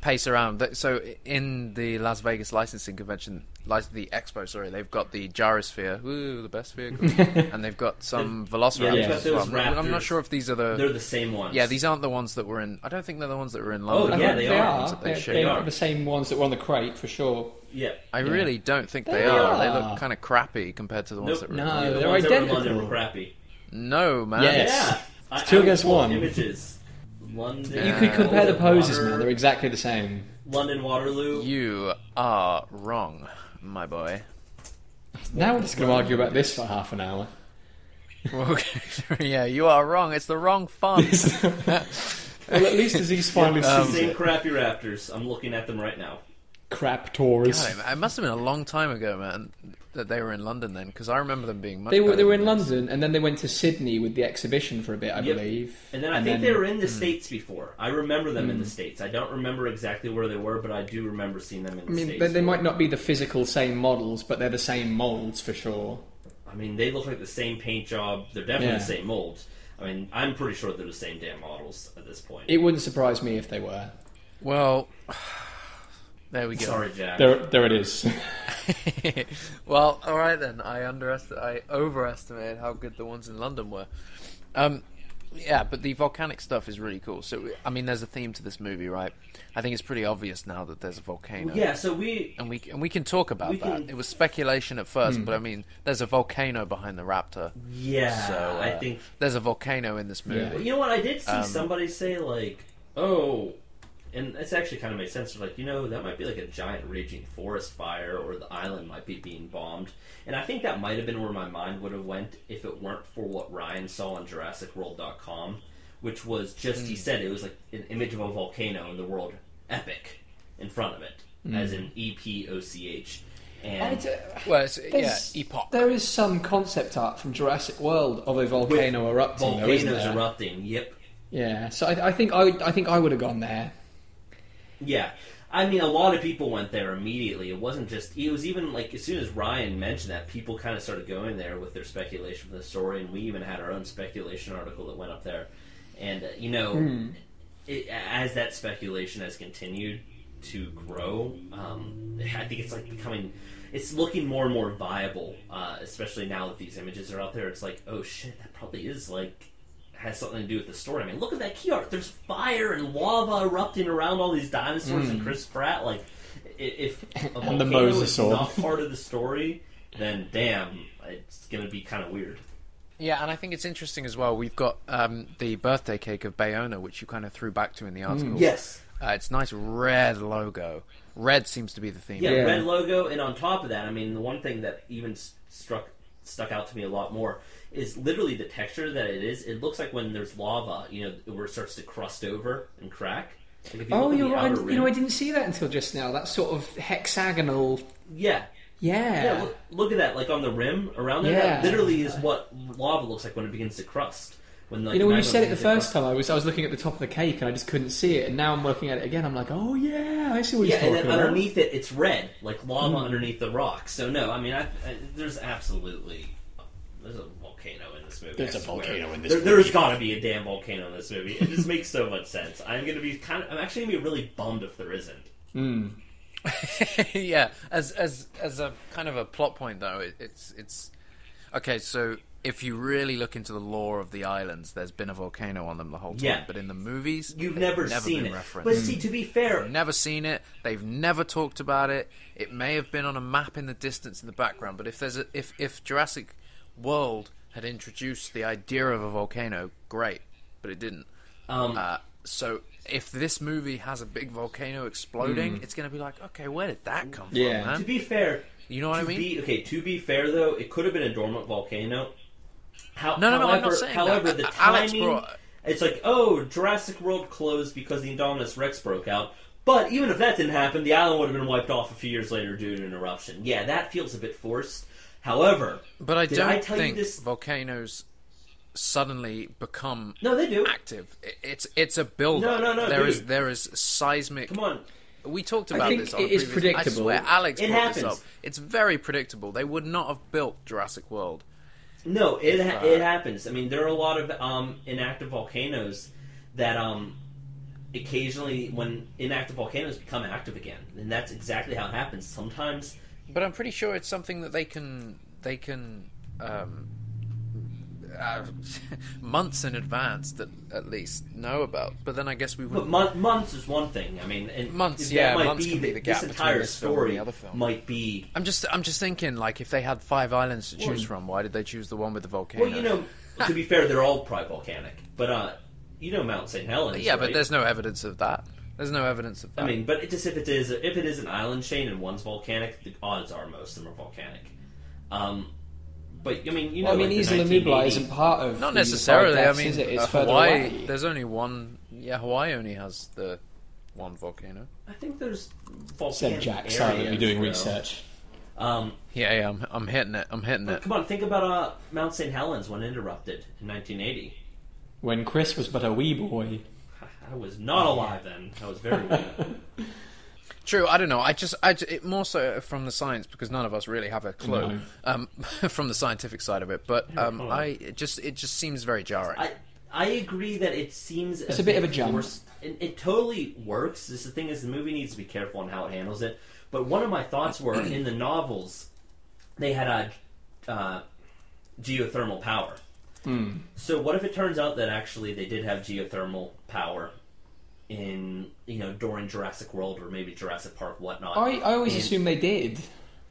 pace around. So in the Las Vegas licensing convention, lic- the expo, sorry, they've got the gyrosphere, ooh, the best vehicle, and they've got some velociraptors. they've as well. those I'm not- I'm not sure if these are the. They're the same ones. yeah, these aren't the ones that were in. I don't think they're the ones that were in oh, London. Oh, yeah, they they are. are. They They're, they They are are. the same ones that were on the crate for sure. Yeah. I Yeah. really don't think they, They are. They look kind of crappy compared to the ones Nope. that were. No, in London. the they're ones that were in identical. London were crappy. No, man. Yes. Yeah. I, two I against pulled one. Images. London. You could compare the Water- poses, man. They're exactly the same. London Waterloo. You are wrong, my boy. Now we're just going to argue about this for half an hour. Okay. yeah, you are wrong. It's the wrong font. Well, at least Aziz finally Yeah, sees same it. crappy Raptors. I'm looking at them right now. Crap Taurus. God, it must have been a long time ago, man, that they were in London then, because I remember them being much They were they were in this. London, and then they went to Sydney with the exhibition for a bit, I Yep. believe. And then I think they were in the hmm. States before. I remember them in the hmm. States. I don't remember exactly where they were, but I do remember seeing them in the I mean, States. they, they might not be the physical same models, but they're the same molds for sure. I mean, they look like the same paint job. They're definitely Yeah. the same molds. I mean, I'm pretty sure they're the same damn models at this point. It wouldn't surprise me if they were. Well, there we go. Sorry, Jack. There, there it is. well, all right then. I underest- I overestimated how good the ones in London were. Um, yeah, but the volcanic stuff is really cool. So, I mean, there's a theme to this movie, right? I think it's pretty obvious now that there's a volcano. yeah, so we And we and we can talk about that. can- It was speculation at first, Hmm. but I mean, there's a volcano behind the raptor. yeah, So I uh, think there's a volcano in this movie. Yeah. You know what? I did see Um, somebody say like, "Oh," and it's actually kind of makes sense. They're like, you know, that might be like a giant raging forest fire, or the island might be being bombed. And I think that might have been where my mind would have went if it weren't for what Ryan saw on JurassicWorld.com, which was just Hmm. he said it was like an image of a volcano in the world epic in front of it, as in E P O C H. And Well, it's, yeah, There's- epoch. There is some concept art from Jurassic World of a volcano erupting, though, isn't volcanoes there? erupting. Yep. Yeah, so I, I think I, would- I think I would have gone there. Yeah. I mean, a lot of people went there immediately. It wasn't just. It was even like as soon as Ryan mentioned that, people kind of started going there with their speculation for the story, and we even had our own speculation article that went up there. And uh, you know, it, as that speculation has continued to grow, um, I think it's like becoming. It's looking more and more viable, uh, especially now that these images are out there. It's like, oh shit, that probably is like has something to do with the story. I mean, look at that key art. There's fire and lava erupting around all these dinosaurs and Chris Pratt. Like, i- if a Hmm. And the volcano is mosasaur. not part of the story, then damn, it's gonna be kind of weird. Yeah, and I think it's interesting as well. We've got um, the birthday cake of Bayona, which you kind of threw back to in the article. Yes. Uh, it's nice red logo. Red seems to be the theme. Yeah, Yeah. red logo, and on top of that, I mean, the one thing that even struck stuck out to me a lot more is literally the texture that it is. It looks like when there's lava, you know, where it starts to crust over and crack. Like you Oh, you're right. outer You know, I didn't see that until just now. That sort of hexagonal. yeah, Yeah. yeah. Look, look at that, like on the rim around there. Yeah. That literally is what lava looks like when it begins to crust. When like you know, when you said it the first time, I was I was looking at the top of the cake and I just couldn't see it, and now I'm looking at it again. I'm like, oh yeah, I see what Yeah, he's and talking then about. underneath it, it's red, like lava Hmm. underneath the rock. So no, I mean, I, I, there's absolutely there's a volcano in this movie. There's a volcano in this There, movie. There's got to be a damn volcano in this movie. It just makes so much sense. I'm gonna be kind of. I'm actually gonna be really bummed if there isn't. Mm. yeah, as as as a kind of a plot point though, it, it's it's okay. So if you really look into the lore of the islands, there's been a volcano on them the whole time. Yeah. But in the movies, You've never, never seen been it, referenced. but see, to be fair, They've never seen it. They've never talked about it. It may have been on a map in the distance in the background. But if there's a, if if Jurassic World had introduced the idea of a volcano, great. But it didn't. um, Uh, so if this movie has a big volcano exploding, it's going to be like, okay, where did that come Yeah. from, to be fair, You know what I mean? Be, okay, to be fair though, it could have been a dormant volcano. How, No, no, no, however, I'm not saying however, that. the A- Alex timing. brought- It's like, oh, Jurassic World closed because the Indominus Rex broke out. But even if that didn't happen, the island would have been wiped off a few years later due to an eruption. Yeah, that feels a bit forced. However, But I Did don't I tell you think this- volcanoes suddenly become no, they do. active. It's it's a build. No, no, no, There is dude. there is seismic. Come on. We talked I about think this. On it a is previous- predictable. I swear, Alex It brought this up. It's very predictable. They would not have built Jurassic World. No, it ha- uh, it happens. I mean, there are a lot of um, inactive volcanoes that um, occasionally when inactive volcanoes become active again, and that's exactly how it happens. Sometimes, But I'm pretty sure it's something that they can they can um, uh, months in advance that at least know about. But then I guess we would. mon- months is one thing. I mean, Months, yeah, might months be can be the gap this between entire this story the other film. might be. I'm just I'm just thinking like if they had five islands to choose from, why did they choose the one with the volcano? Well, you know, to be fair, they're all probably volcanic, but uh, you know Mount St. Helens. yeah, but there's no evidence of that. There's no evidence of that. I mean, but it just if it is if it is an island chain and one's volcanic, the odds are most of them are volcanic. Um, but I mean, you know, Well, I mean, like the Isla Nublar isn't part of not the necessarily. five I mean, is it? It's uh, further Hawaii. away. There's only one. Yeah, Hawaii only has the one volcano. I think there's volcanic Said Jack, areas, silently doing though. research. Um, Yeah, yeah, I'm, I'm hitting it. I'm hitting it. come on, think about uh, Mount St. Helens when it erupted in 1980. When Chris was but a wee boy. I was not alive then. I was very young. True. I don't know. I just, I ju- it, more so from the science because none of us really have a clue No. um, from the scientific side of it. But um. I it just, it just seems very jarring. I I agree that it seems It's a bit of a jump. forced. It, it totally works. This the thing is, the movie needs to be careful on how it handles it. But one of my thoughts were in the novels, they had a uh, geothermal power. Hmm. So what if it turns out that actually they did have geothermal power in you know during Jurassic World or maybe Jurassic Park whatnot? I, I always And- assumed they did.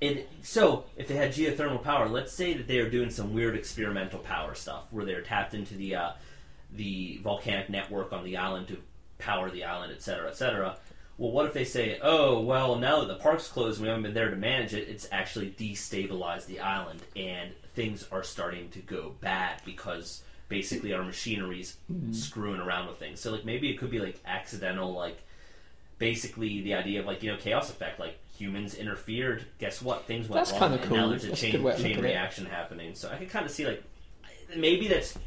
and so, if they had geothermal power, let's say that they are doing some weird experimental power stuff, where they're tapped into the uh, the volcanic network on the island to power the island, et cetera, et cetera. Well, what if they say, "Oh, well, now that the park's closed, and we haven't been there to manage it. It's actually destabilized the island, and things are starting to go bad because basically our machinery's hmm. screwing around with things. So, like, maybe it could be like accidental, like." basically the idea of like you know chaos effect like humans interfered guess what things went That's wrong and now there's a That's chain, to chain at it. reaction happening so i could kind of see like maybe that's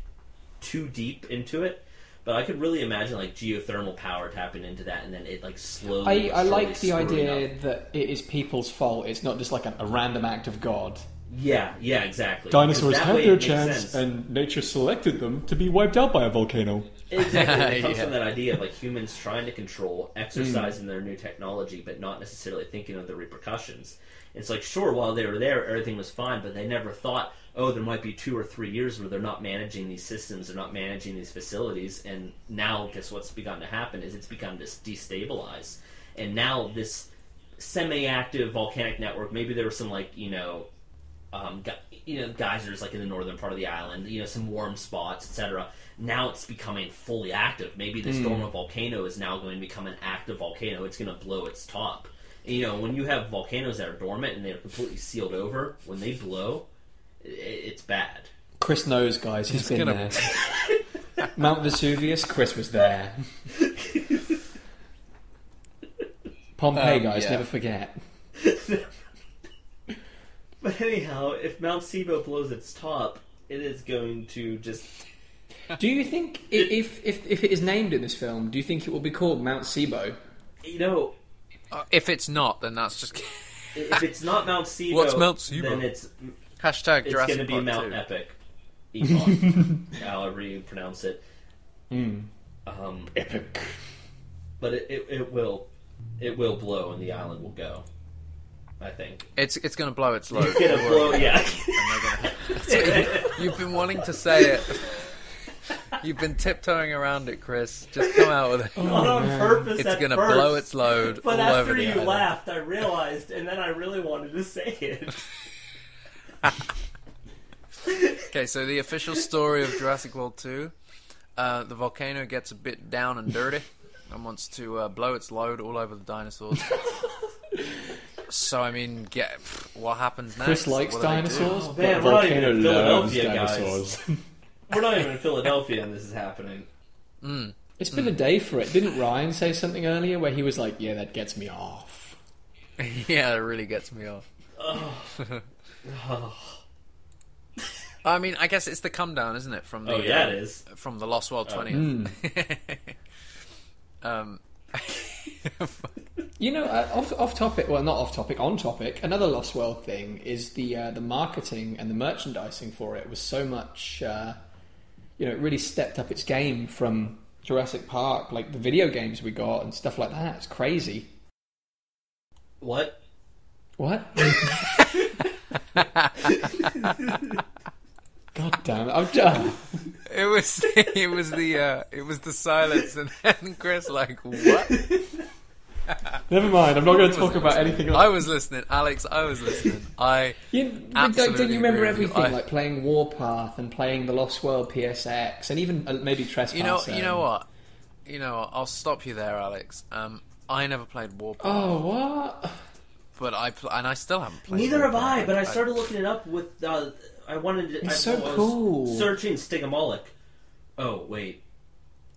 too deep into it but i could really imagine like geothermal power tapping into that and then it like slowly I, I like the idea up. that it is people's fault. It's not just like a, a random act of God. Yeah yeah exactly Dinosaurs had their chance, sense. and nature selected them to be wiped out by a volcano. Exactly. It comes Yeah. from that idea of like humans trying to control, Mm. exercising their new technology, but not necessarily thinking of the repercussions. It's like, sure, while they were there, everything was fine, but they never thought, oh, there might be two or three years where they're not managing these systems, they're not managing these facilities, and now, guess what's begun to happen is it's begun to destabilize. And now this semi-active volcanic network, maybe there were some like, you know, um, you know, geysers like in the northern part of the island, you know, some warm spots, etc. Now it's becoming fully active. Maybe this dormant volcano is now going to become an active volcano. It's going to blow its top. And, you know, when you have volcanoes that are dormant and they're completely sealed over, when they blow, it's bad. Chris knows, guys. He's It's been gonna- there. Mount Vesuvius. Chris was there. Pompeii, Um, guys. yeah. Never forget. But anyhow, if Mount Sibo blows its top, it is going to just Do you think i- if, if if it is named in this film, do you think it will be called Mount Sibo? you know Uh, if it's not, then that's just if it's not Mount Sibo, What's Mount Sibo? then it's hashtag it's Jurassic going to be Park Mount 2. Epic, Epoch, however you pronounce it. Um, Epic. but it, it, it will it will blow and the island will go. I think It's it's going to blow its load. it's gonna blow. Yeah, You've been wanting to say it. You've been tiptoeing around it, Chris. Just come out with it. not on purpose. it's going to blow its load But all over after the you island. laughed, I realized, and then I really wanted to say it. Okay, so the official story of Jurassic World 2, uh, the volcano gets a bit down and dirty and wants to uh, blow its load all over the dinosaurs. So, I mean, get what happens next? Chris likes What do they do? dinosaurs, Oh, but man, we're not even volcano in loves Philadelphia, guys. dinosaurs. We're not even in Philadelphia, and this is happening. It's been a day for it. Didn't Ryan say something earlier where he was like, "Yeah, that gets me off." yeah, it really gets me off. I mean, I guess it's the come down, isn't it? From the Oh yeah, uh, it is. from the Lost World Oh. 20th. um, You know, uh, off off topic. Well, not off topic. On topic. Another Lost World thing is the uh, the marketing and the merchandising for it was so much. Uh, you know, it really stepped up its game from Jurassic Park, like the video games we got and stuff like that. It's crazy. What? What? God damn it! I'm done. It was it was the uh, it was the silence, and then Chris like what? never mind. I'm not going to talk about listening? anything. I was listening, Alex. I was listening. I you, but don't, absolutely don't you remember agree with you. everything? I- like playing Warpath and playing the Lost World PSX, and even uh, maybe Trespass. you know you know what you know what? I'll stop you there, Alex. Um, I never played Warpath, Oh what? but I pl- and I still haven't played. Neither have I, but I started looking it up with. Uh, I wanted to. It's I, so I was cool. Searching Stigmolic. Oh wait,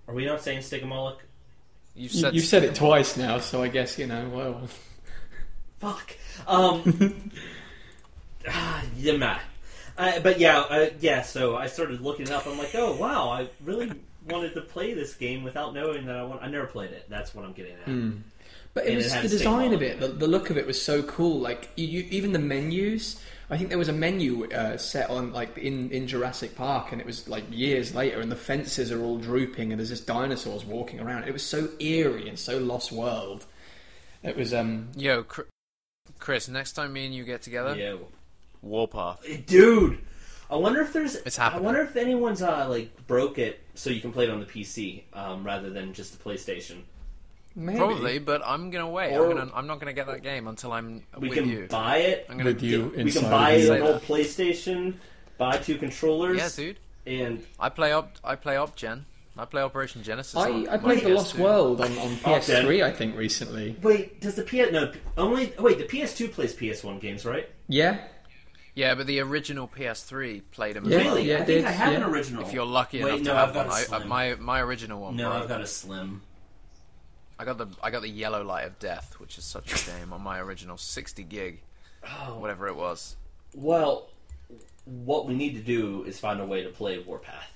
are we not saying Stigmolic? You've said you've said it twice now, so I guess you know. Well, Fuck. Um. ah, yeah, nah. Uh, but yeah, uh, yeah. So I started looking it up. I'm like, oh wow, I really wanted to play this game without knowing that I want. I never played it. That's what I'm getting at. But it And was had the design of on it, the, the look of it was so cool. Like you, you, even the menus. I think there was a menu uh, set on like in, in Jurassic Park, and it was like years later, and the fences are all drooping, and there's just dinosaurs walking around. It was so eerie and so Lost World. It was um Yo, Chris. Next time me and you get together, Yeah. Warpath. dude. I wonder if there's. It's happening. I wonder if anyone's uh, like broke it so you can play it on the PC um, rather than just the PlayStation. maybe Probably, but I'm gonna wait. Or- I'm gonna. I'm not gonna get that game until I'm We with can you. buy it. I'm gonna With you We inside can buy you. Say an old. PlayStation, buy two controllers. Yeah, dude. And I play op. I play op gen. I play Operation Genesis. I, on I played the Lost PS2. World on, on Oh, PS3, I think, recently. wait, does the PS no only wait the PS2 plays PS1 games, right? Yeah, Yeah, but the original PS3 played them. Yeah, well. really? yeah, I think I have an original. If you're lucky Wait, enough no, to have I've got one, a I, uh, slim. my my original one. no, broke. I've got a slim. I got the I got the yellow light of death, which is such a shame on my original 60 gig, Oh, whatever it was. well, what we need to do is find a way to play Warpath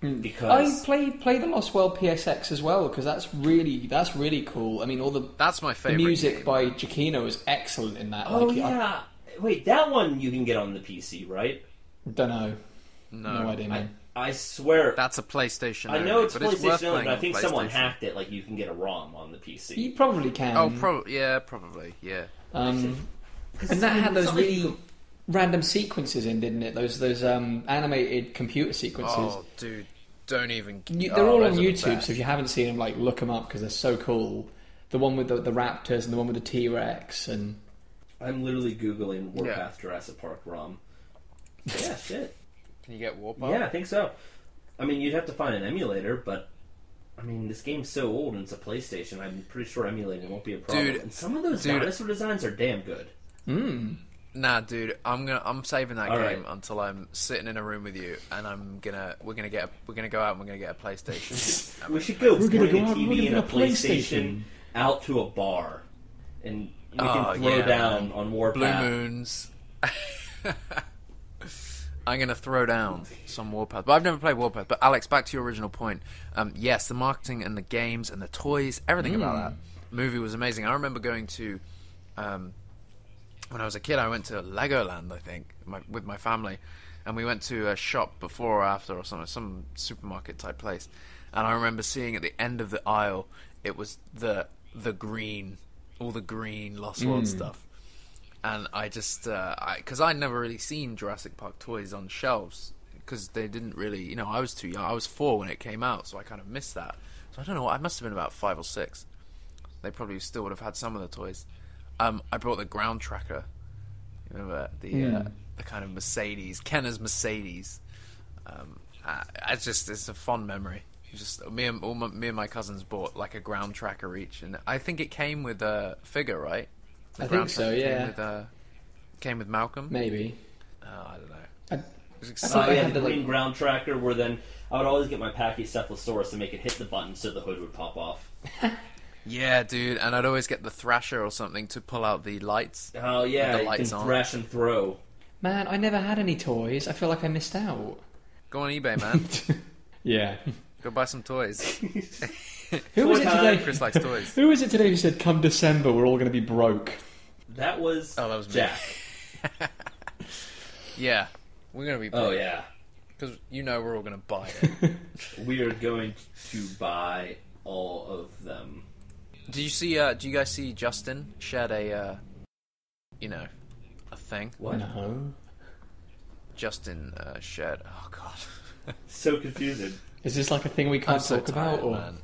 Because I because play play the Lost World PSX as well because that's really that's really cool. I mean, all the That's my the favorite. music game. by Giacchino is excellent in that. oh like, yeah, wait that one you can get on the PC, right? Don't know, No, no, idea, I, man. I swear. that's a PlayStation. I know only, it's but it's worth PlayStation only, playing but I on think someone PlayStation. hacked it. Like you can get a ROM on the PC. You probably can. Oh, probably. Yeah, probably. Yeah. Um, 'Cause and that had those not like you really random sequences in, didn't it? Those those um, animated computer sequences. Oh, dude, don't even. You, they're oh, all on those are the YouTube, best. so if you haven't seen them, like look them up because they're so cool. The one with the, the raptors and the one with the T Rex and I'm literally googling Yeah. Warpath Jurassic Park ROM. Yeah, shit. Can you get Warpath? Yeah, I think so. I mean, you'd have to find an emulator, but I mean, this game's so old and it's a PlayStation. I'm pretty sure emulating won't be a problem. Dude, and some of those dude. dinosaur designs are damn good. mm, Nah, dude, I'm gonna I'm saving that All game right. until I'm sitting in a room with you, and I'm gonna we're gonna get a, we're gonna go out and we're gonna get a PlayStation. We should go We're gonna bring go a out we're TV gonna and a get a PlayStation PlayStation. out to a bar, and we Oh, can throw yeah, down on Warpath. Blue Moons. I'm gonna throw down some Warpath, but I've never played Warpath. But Alex, back to your original point. Um, yes, the marketing and the games and the toys, everything about that movie was amazing. I remember going to um, when I was a kid. I went to Legoland, I think, my, with my family, and we went to a shop before or after or something, some supermarket type place. And I remember seeing at the end of the aisle, it was the the green, all the green Lost World stuff and I just because I'd never really seen Jurassic Park toys on shelves because they didn't really, you know, I was too young. I was four when it came out, so I kind of missed that. So I don't know. I must have been about five or six. They probably still would have had some of the toys. Um, I brought the ground tracker. Remember the uh, the kind of Mercedes, Kenner's Mercedes. Um, I, I just it's a fond memory. Just me and all my, me and my cousins bought like a ground tracker each, and I think it came with a figure, right? The I think so, yeah. Came with, uh, came with Malcolm. maybe. Oh, I don't know. I- It was I exciting. thought I yeah, had the the, like- green ground tracker. Where then I would always get my Pachycephalosaurus to make it hit the button so the hood would pop off. Yeah, dude, and I'd always get the Thrasher or something to pull out the lights. Oh yeah, With the you lights can on. thrash and throw. Man, I never had any toys. I feel like I missed out. Go on eBay, man. Yeah. Go buy some toys. Who was it today? Chris likes toys. Who was it today who said, come December, we're all going to be broke? That was Oh, that was me. Jack. Yeah, we're gonna be. Oh yeah. because you know we're all gonna buy it. we are going to buy all of them. Did you see? Uh, do you guys see Justin shared a, uh, you know, a thing? What? No. Justin uh, shared. Oh God, So confusing. Is this like a thing we I'm can't so talk about? Or man.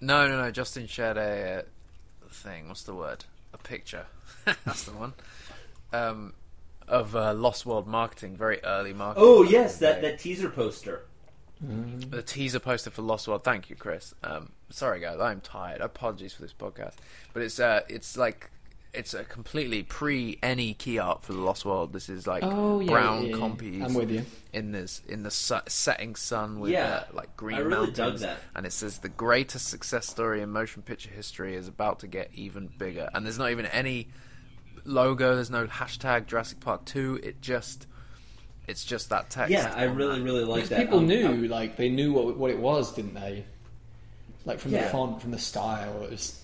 No, no, no. Justin shared a uh, thing. What's the word? A picture. That's the one. Um, of uh, Lost World marketing, very early marketing. Oh yes, that, that teaser poster. the teaser poster for Lost World. Thank you, Chris. Um, sorry, guys, I'm tired. Apologies for this podcast, but it's uh, it's like it's a completely pre any key art for the Lost World. This is like oh yeah, brown yeah, yeah. compies I'm with you. in this in the su- setting sun with Yeah, uh, like green I really mountains, dug that. and it says the greatest success story in motion picture history is about to get even bigger. And there's not even any logo. There's no hashtag Jurassic Park Two. It just it's just that text. Yeah, I really, that. really like that. people Um, knew, um, like they knew what what it was, didn't they? Like from Yeah. the font, from the style. It was.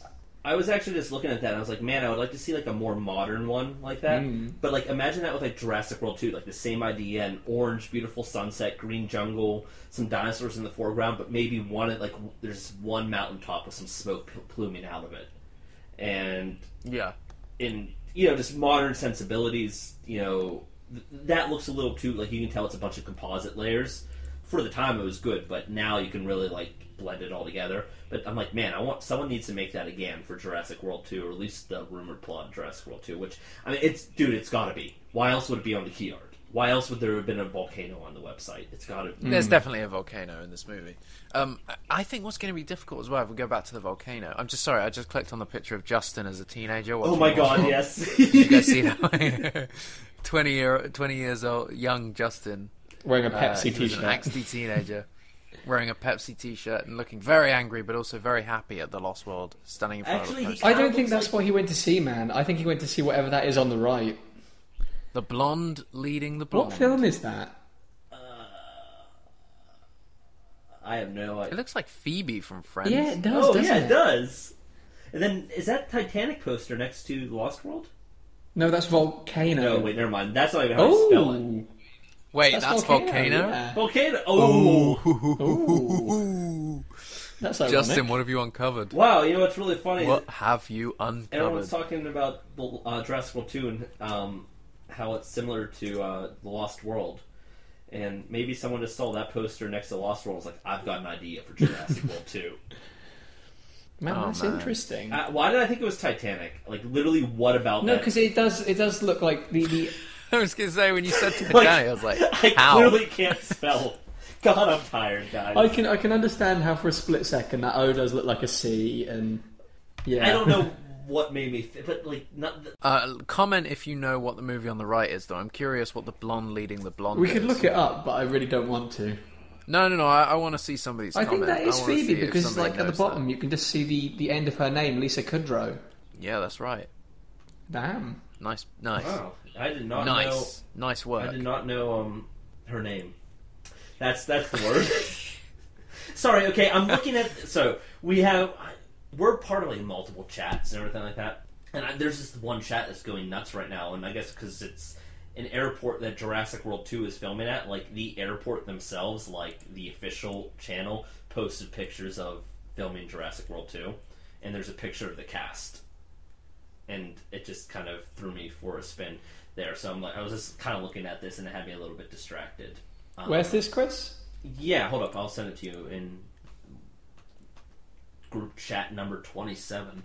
I was actually just looking at that. and I was like, man, I would like to see like a more modern one like that. Mm. But like, imagine that with like Jurassic World 2, like the same idea, an orange, beautiful sunset, green jungle, some dinosaurs in the foreground, but maybe one like there's one mountaintop with some smoke pluming out of it, and yeah. in you know just modern sensibilities, you know th- that looks a little too like you can tell it's a bunch of composite layers. For the time, it was good, but now you can really like blend it all together. But I'm like, man, I want someone needs to make that again for Jurassic World 2, or at least the rumored plot of Jurassic World 2. Which I mean, it's dude, it's got to be. Why else would it be on the key art? Why else would there have been a volcano on the website? It's got to. There's definitely a volcano in this movie. Um, I think what's going to be difficult as well if we go back to the volcano. I'm just sorry, I just clicked on the picture of Justin as a teenager. Oh my god, World. yes. Did you guys see that? twenty year, twenty years old, young Justin, Wearing a uh, Pepsi he was t-shirt. an angsty teenager, wearing a Pepsi T-shirt and looking very angry, but also very happy at the Lost World, standing in front Actually, of he. I don't think that's like- what he went to see, man. I think he went to see whatever that is on the right. The blonde leading the blonde. What film is that? Uh, I have no idea. It looks like Phoebe from Friends. Yeah, it does. Oh yeah, it? it does. And then is that Titanic poster next to Lost World? No, that's volcano. No, wait, never mind. That's not even how you oh. spell it. Wait, that's, volcano. yeah. Volcano. Oh, Ooh. That's ironic. Justin, what have you uncovered? wow! You know what's really funny? What have you uncovered? Everyone's talking about the uh, Jurassic World two and um, how it's similar to uh, the Lost World, and maybe someone just saw that poster next to Lost World. and Was like, I've got an idea for Jurassic World two. Man, Oh, that's man. interesting. Uh, why did I think it was Titanic? Like, literally, what about no, because it does. It does look like the, the I was going to say when you said Titanic, Like, I was like, I how? clearly can't spell. God, I'm tired, guys. I can I can understand how for a split second that O does look like a C, and yeah, I don't know what made me, th- but like, not. The, Uh, comment if you know what the movie on the right is, though. I'm curious what the blonde leading the blonde. We could look it up, but I really don't want to. No, no, no. I, I want to see somebody's. I think that is Phoebe because, like, at the bottom that. you can just see the, the end of her name, Lisa Kudrow. Yeah, that's right. Damn. Nice, nice, wow, I did not know. nice, nice I did not know um her name. That's that's the word. Sorry. Okay, I'm looking at. So we have we're part of like multiple chats and everything like that. And I, there's this one chat that's going nuts right now, and I guess because it's an airport that Jurassic World Two is filming at, like the airport themselves, like the official channel, posted pictures of filming Jurassic World Two, and there's a picture of the cast, and it just kind of threw me for a spin there. So I'm like, I was just kind of looking at this, and it had me a little bit distracted. Um, Where's this, Chris? Yeah, hold up. I'll send it to you in group chat number 27.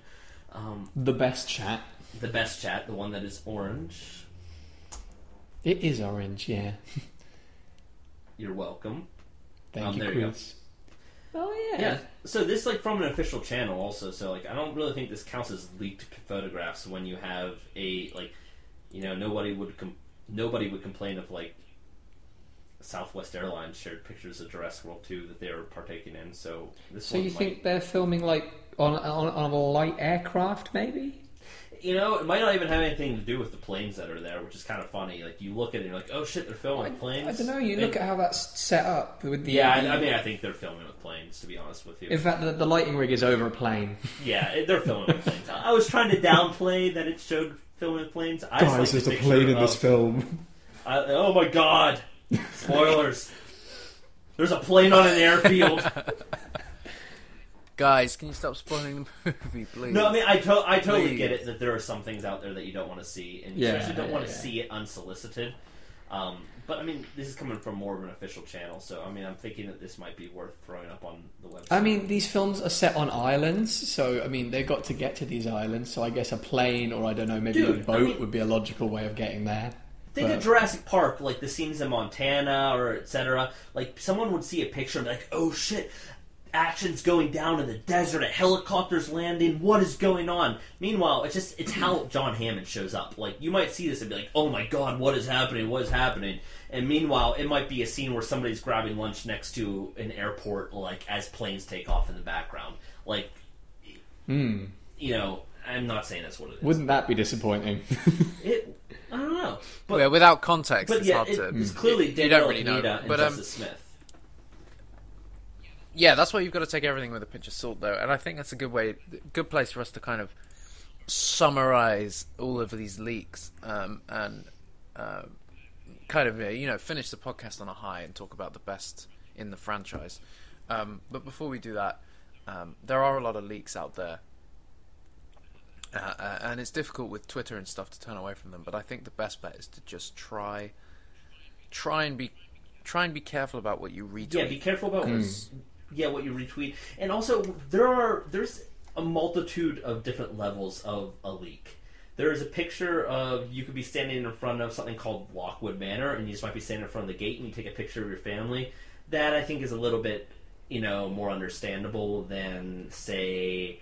Um, The best chat. the best chat, the one that is orange. It is orange, yeah. You're welcome. Thank Um, you, there you go. Chris. Oh yeah. Yeah. So this like from an official channel also. So like I don't really think this counts as leaked photographs when you have a like you know nobody would com- nobody would complain if like Southwest Airlines shared pictures of Jurassic World 2 that they were partaking in. So this So you might- think they're filming like on on, on a light aircraft, maybe? You know, it might not even have anything to do with the planes that are there, which is kind of funny. Like you look at it, and you're like, "Oh shit, they're filming planes." I don't know. You And- look at how that's set up with the. yeah, the- I, I mean, I think they're filming with planes. To be honest with you, in fact, the, the lighting rig is over a plane. yeah, they're filming with planes. I I was trying to downplay that it showed filming with planes. I just like the picture of- film. I, oh my god! Spoilers. There's a plane on an airfield. Guys, can you stop spoiling the movie, please? No, I mean I, to- I totally Please. get it that there are some things out there that you don't want to see, and you Yeah, especially don't want to yeah. see it unsolicited. Um, but I mean, this is coming from more of an official channel, so I mean, I'm thinking that this might be worth throwing up on the website. I mean, these films are set on islands, so I mean, they've got to get to these islands. So I guess a plane, or I don't know, maybe Dude, a I boat mean- would be a logical way of getting there. Think But- of Jurassic Park, like the scenes in Montana or etc. Like someone would see a picture and be like, "Oh shit, action's going down in the desert, a helicopter's landing. What is going on?" Meanwhile, it's just it's how John Hammond shows up. Like you might see this and be like, "Oh my god, what is happening? What is happening?" And meanwhile, it might be a scene where somebody's grabbing lunch next to an airport, like as planes take off in the background. Like, Hmm. you know, I'm not saying that's what it is. Wouldn't that be disappointing? It, I don't know, but yeah, without context, but it's yeah, hard it, to. it's clearly you Danielle don't really know, Anita and but, um, Justice Smith. Yeah, that's why you've got to take everything with a pinch of salt, though, and I think that's a good way, good place for us to kind of summarize all of these leaks um, and uh, kind of uh, you know finish the podcast on a high and talk about the best in the franchise. Um, but before we do that, um, there are a lot of leaks out there. Uh, uh, and it's difficult with Twitter and stuff to turn away from them. But I think the best bet is to just try, try and be, try and be careful about what you read. Yeah, be careful about yeah what you retweet, and also there are there's a multitude of different levels of a leak. There is a picture of you could be standing in front of something called Lockwood Manor, and you just might be standing in front of the gate, and you take a picture of your family. That I think is a little bit you know more understandable than say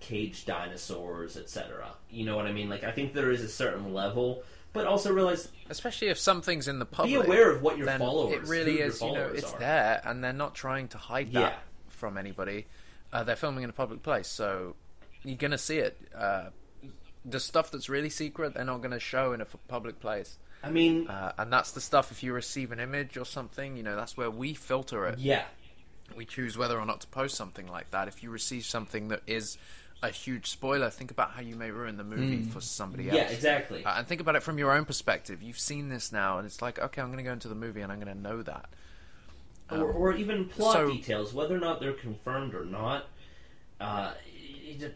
caged dinosaurs, etc. You know what I mean? Like I think there is a certain level, but also realize Especially if something's in the public. be aware of what your followers. It really is. You know, it's are. there, and they're not trying to hide Yeah. that from anybody. Uh, they're filming in a public place, so you're gonna see it. Uh, the stuff that's really secret, they're not gonna show in a f- public place, I mean, uh, and that's the stuff. If you receive an image or something, you know, that's where we filter it. yeah, We choose whether or not to post something like that. If you receive something that is a huge spoiler, think about how you may ruin the movie for somebody else. yeah, exactly. Uh, and think about it from your own perspective. You've seen this now, and it's like, okay, I'm going to go into the movie and I'm going to know that. or, or even plot so- details, whether or not they're confirmed or not. Uh,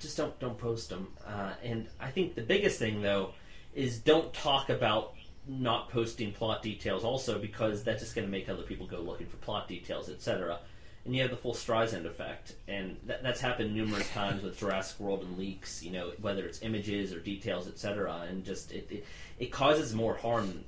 just don't don't post them. Uh, and I think the biggest thing though is don't talk about not posting plot details also because that's just going to make other people go looking for plot details, etc. And you have the full Streisand effect, and that, that's happened numerous times with Jurassic World and leaks. You know, whether it's images or details, etc. And just it, it it causes more harm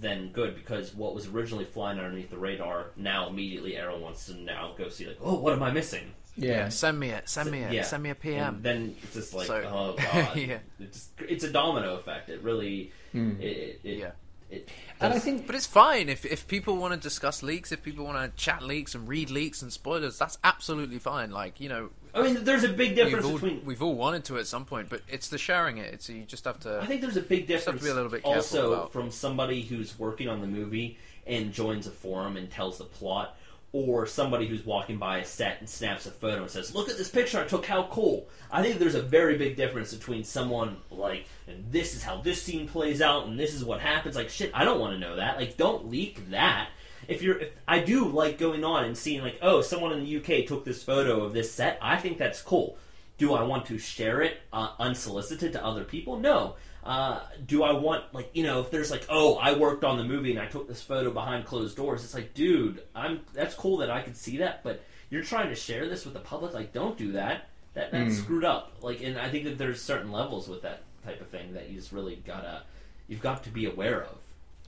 than good because what was originally flying underneath the radar now immediately everyone wants to now go see like oh what am I missing yeah. Send me it. Send me it. Yeah. Send me a and PM. then it's just like So- oh god Yeah. it's it's a domino effect it really hmm. it, it, it, Yeah. It And I think But it's fine if if people want to discuss leaks, if people want to chat leaks and read leaks and spoilers, that's absolutely fine. Like you know, I mean there's a big difference we've all, between we've all wanted to at some point, but it's the sharing it. It's you just have to. I think there's a big Just have difference to be a little bit careful also about- from somebody who's working on the movie and joins a forum and tells the plot, or somebody who's walking by a set and snaps a photo and says, "Look at this picture I took. How cool!" I think there's a very big difference between someone like, "And this is how this scene plays out, and this is what happens." Like, shit, I don't want to know that. Like, don't leak that. If you're, if, I do like going on and seeing like, oh, someone in the UK took this photo of this set. I think that's cool. Do I want to share it uh, unsolicited to other people? No. Uh, do I want like you know if there's like oh I worked on the movie and I took this photo behind closed doors? It's like dude, I'm that's cool that I could see that, but you're trying to share this with the public. Like don't do that. That that's screwed up. Like and I think that there's certain levels with that type of thing that you just really gotta you've got to be aware of.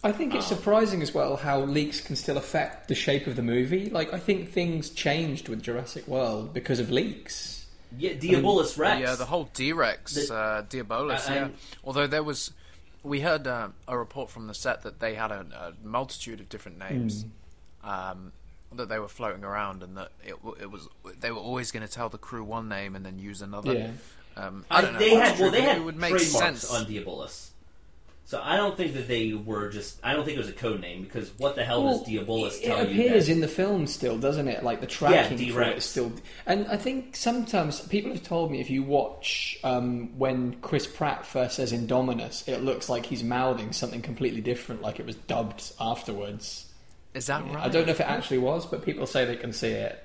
I think it's surprising as well how leaks can still affect the shape of the movie. Like I think things changed with Jurassic World because of leaks. Yeah, Diabolus Rex. Yeah, the whole D-Rex, The- uh, Diabolus. I- yeah. I'm- Although there was, we heard uh, a report from the set that they had a, a multitude of different names um, that they were floating around, and that it, it was they were always going to tell the crew one name and then use another. Yeah. Um, I don't know. They had it's well, they had it would make trademarks sense. on Diabolus. So I don't think that they were just. I don't think it was a code name because what the hell does Diabolus it, tell it you? appears that- in the film still, doesn't it? Like the tracking for it D-Rex. is still. And I think sometimes people have told me if you watch um, when Chris Pratt first says Indominus, it looks like he's mouthing something completely different, like it was dubbed afterwards. Is that right? I don't know if it actually was, but people say they can see it.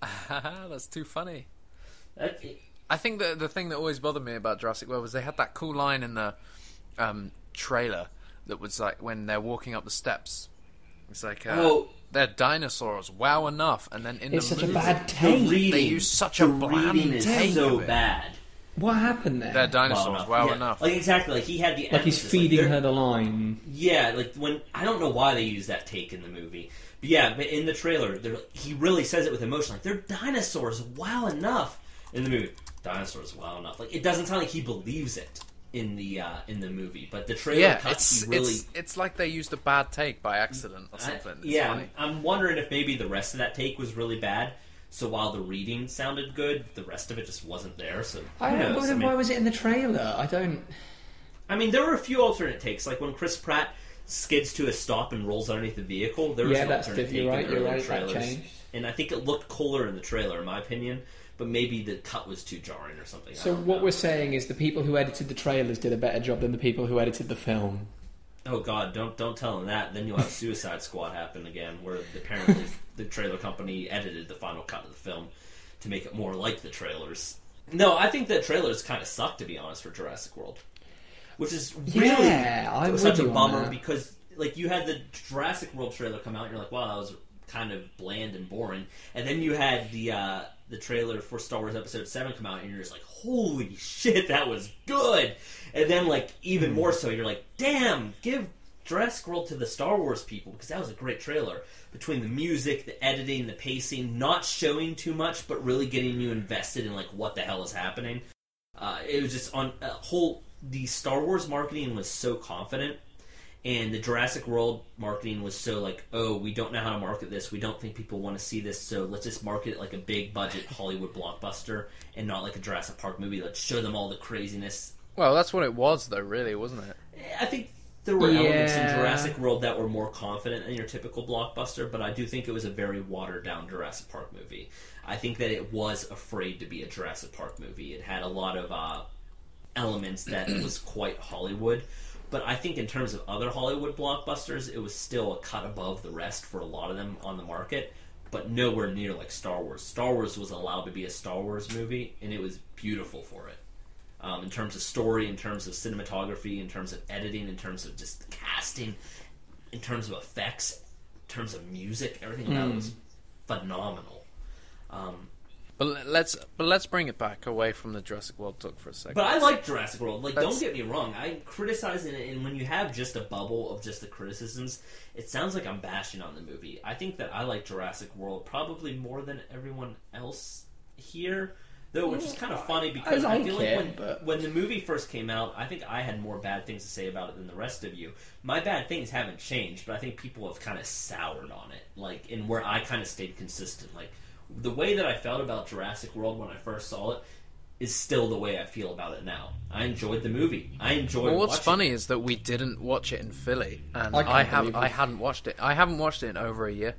That's too funny. That, I think the the thing that always bothered me about Jurassic World was they had that cool line in the um, trailer that was like when they're walking up the steps. It's like, uh, Oh. they're dinosaurs. Wow, enough. And then in It's the such a movie, bad the take. reading, They use such the a bland reading is take so of it. bad. What happened there? they're dinosaurs. Well enough. wow, Yeah. enough. Like exactly, like he had the like he's feeding they're- her the line. Yeah, like when I don't know why they use that take in the movie, but yeah, but in the trailer, he really says it with emotion. Like they're dinosaurs. Wow, enough in the movie. Dinosaurs. Wow, enough. Like it doesn't sound like he believes it in the uh, in the movie, but the trailer yeah, cuts it's really. it's it's like they used a bad take by accident or something. It's yeah, funny. I'm, I'm wondering if maybe the rest of that take was really bad. So while the reading sounded good, the rest of it just wasn't there. So I who don't knows? know. I mean- why was it in the trailer? I don't. I mean, there were a few alternate takes, like when Chris Pratt skids to a stop and rolls underneath the vehicle. There was Yeah, an alternate take you're in the you're earlier right, trailers, and I think it looked cooler in the trailer, in my opinion. But maybe the cut was too jarring or something. So what know. we're saying is the people who edited the trailers did a better job than the people who edited the film. Oh God, don't don't tell them that. Then you'll have Suicide Squad happen again, where apparently the trailer company edited the final cut of the film to make it more like the trailers. No, I think the trailers kind of suck to be honest for Jurassic World, which is really Yeah, such a bummer because like you had the Jurassic World trailer come out, and you're like, wow, that was kind of bland and boring, and then you had the uh, the trailer for Star Wars Episode Seven come out, and you're just like, holy shit, that was good, and then like even more so, you're like, damn, give Jurassic World to the Star Wars people because that was a great trailer. Between the music, the editing, the pacing, not showing too much, but really getting you invested in like what the hell is happening. Uh, it was just on a whole. The Star Wars marketing was so confident, and the Jurassic World marketing was so like, oh, we don't know how to market this. We don't think people want to see this, so let's just market it like a big budget Hollywood blockbuster and not like a Jurassic Park movie. Let's show them all the craziness. Well, that's what it was, though. Really, wasn't it? I think there were elements in Jurassic World that were more confident than your typical blockbuster, but I do think it was a very watered down Jurassic Park movie. I think that it was afraid to be a Jurassic Park movie. It had a lot of uh, elements that was quite Hollywood. But I think in terms of other Hollywood blockbusters, it was still a cut above the rest for a lot of them on the market, but nowhere near like Star Wars. Star Wars was allowed to be a Star Wars movie, and it was beautiful for it. Um, in terms of story, in terms of cinematography, in terms of editing, in terms of just casting, in terms of effects, in terms of music, everything about it was phenomenal. Um, But let's but let's bring it back away from the Jurassic World talk for a second. But I like Jurassic World. Like, That's- don't get me wrong. I'm criticizing it, and when you have just a bubble of just the criticisms, it sounds like I'm bashing on the movie. I think that I like Jurassic World probably more than everyone else here, though, which is kind of funny because I, like feel like when but- when the movie first came out, I think I had more bad things to say about it than the rest of you. My bad things haven't changed, but I think people have kind of soured on it. Like, and where I kind of stayed consistent. Like, the way that I felt about Jurassic World when I first saw it is still the way I feel about it now. I enjoyed the movie. I enjoyed. Well, what's watching funny is that we didn't watch it in Philly, and I I, have I hadn't watched it. I haven't watched it in over a year,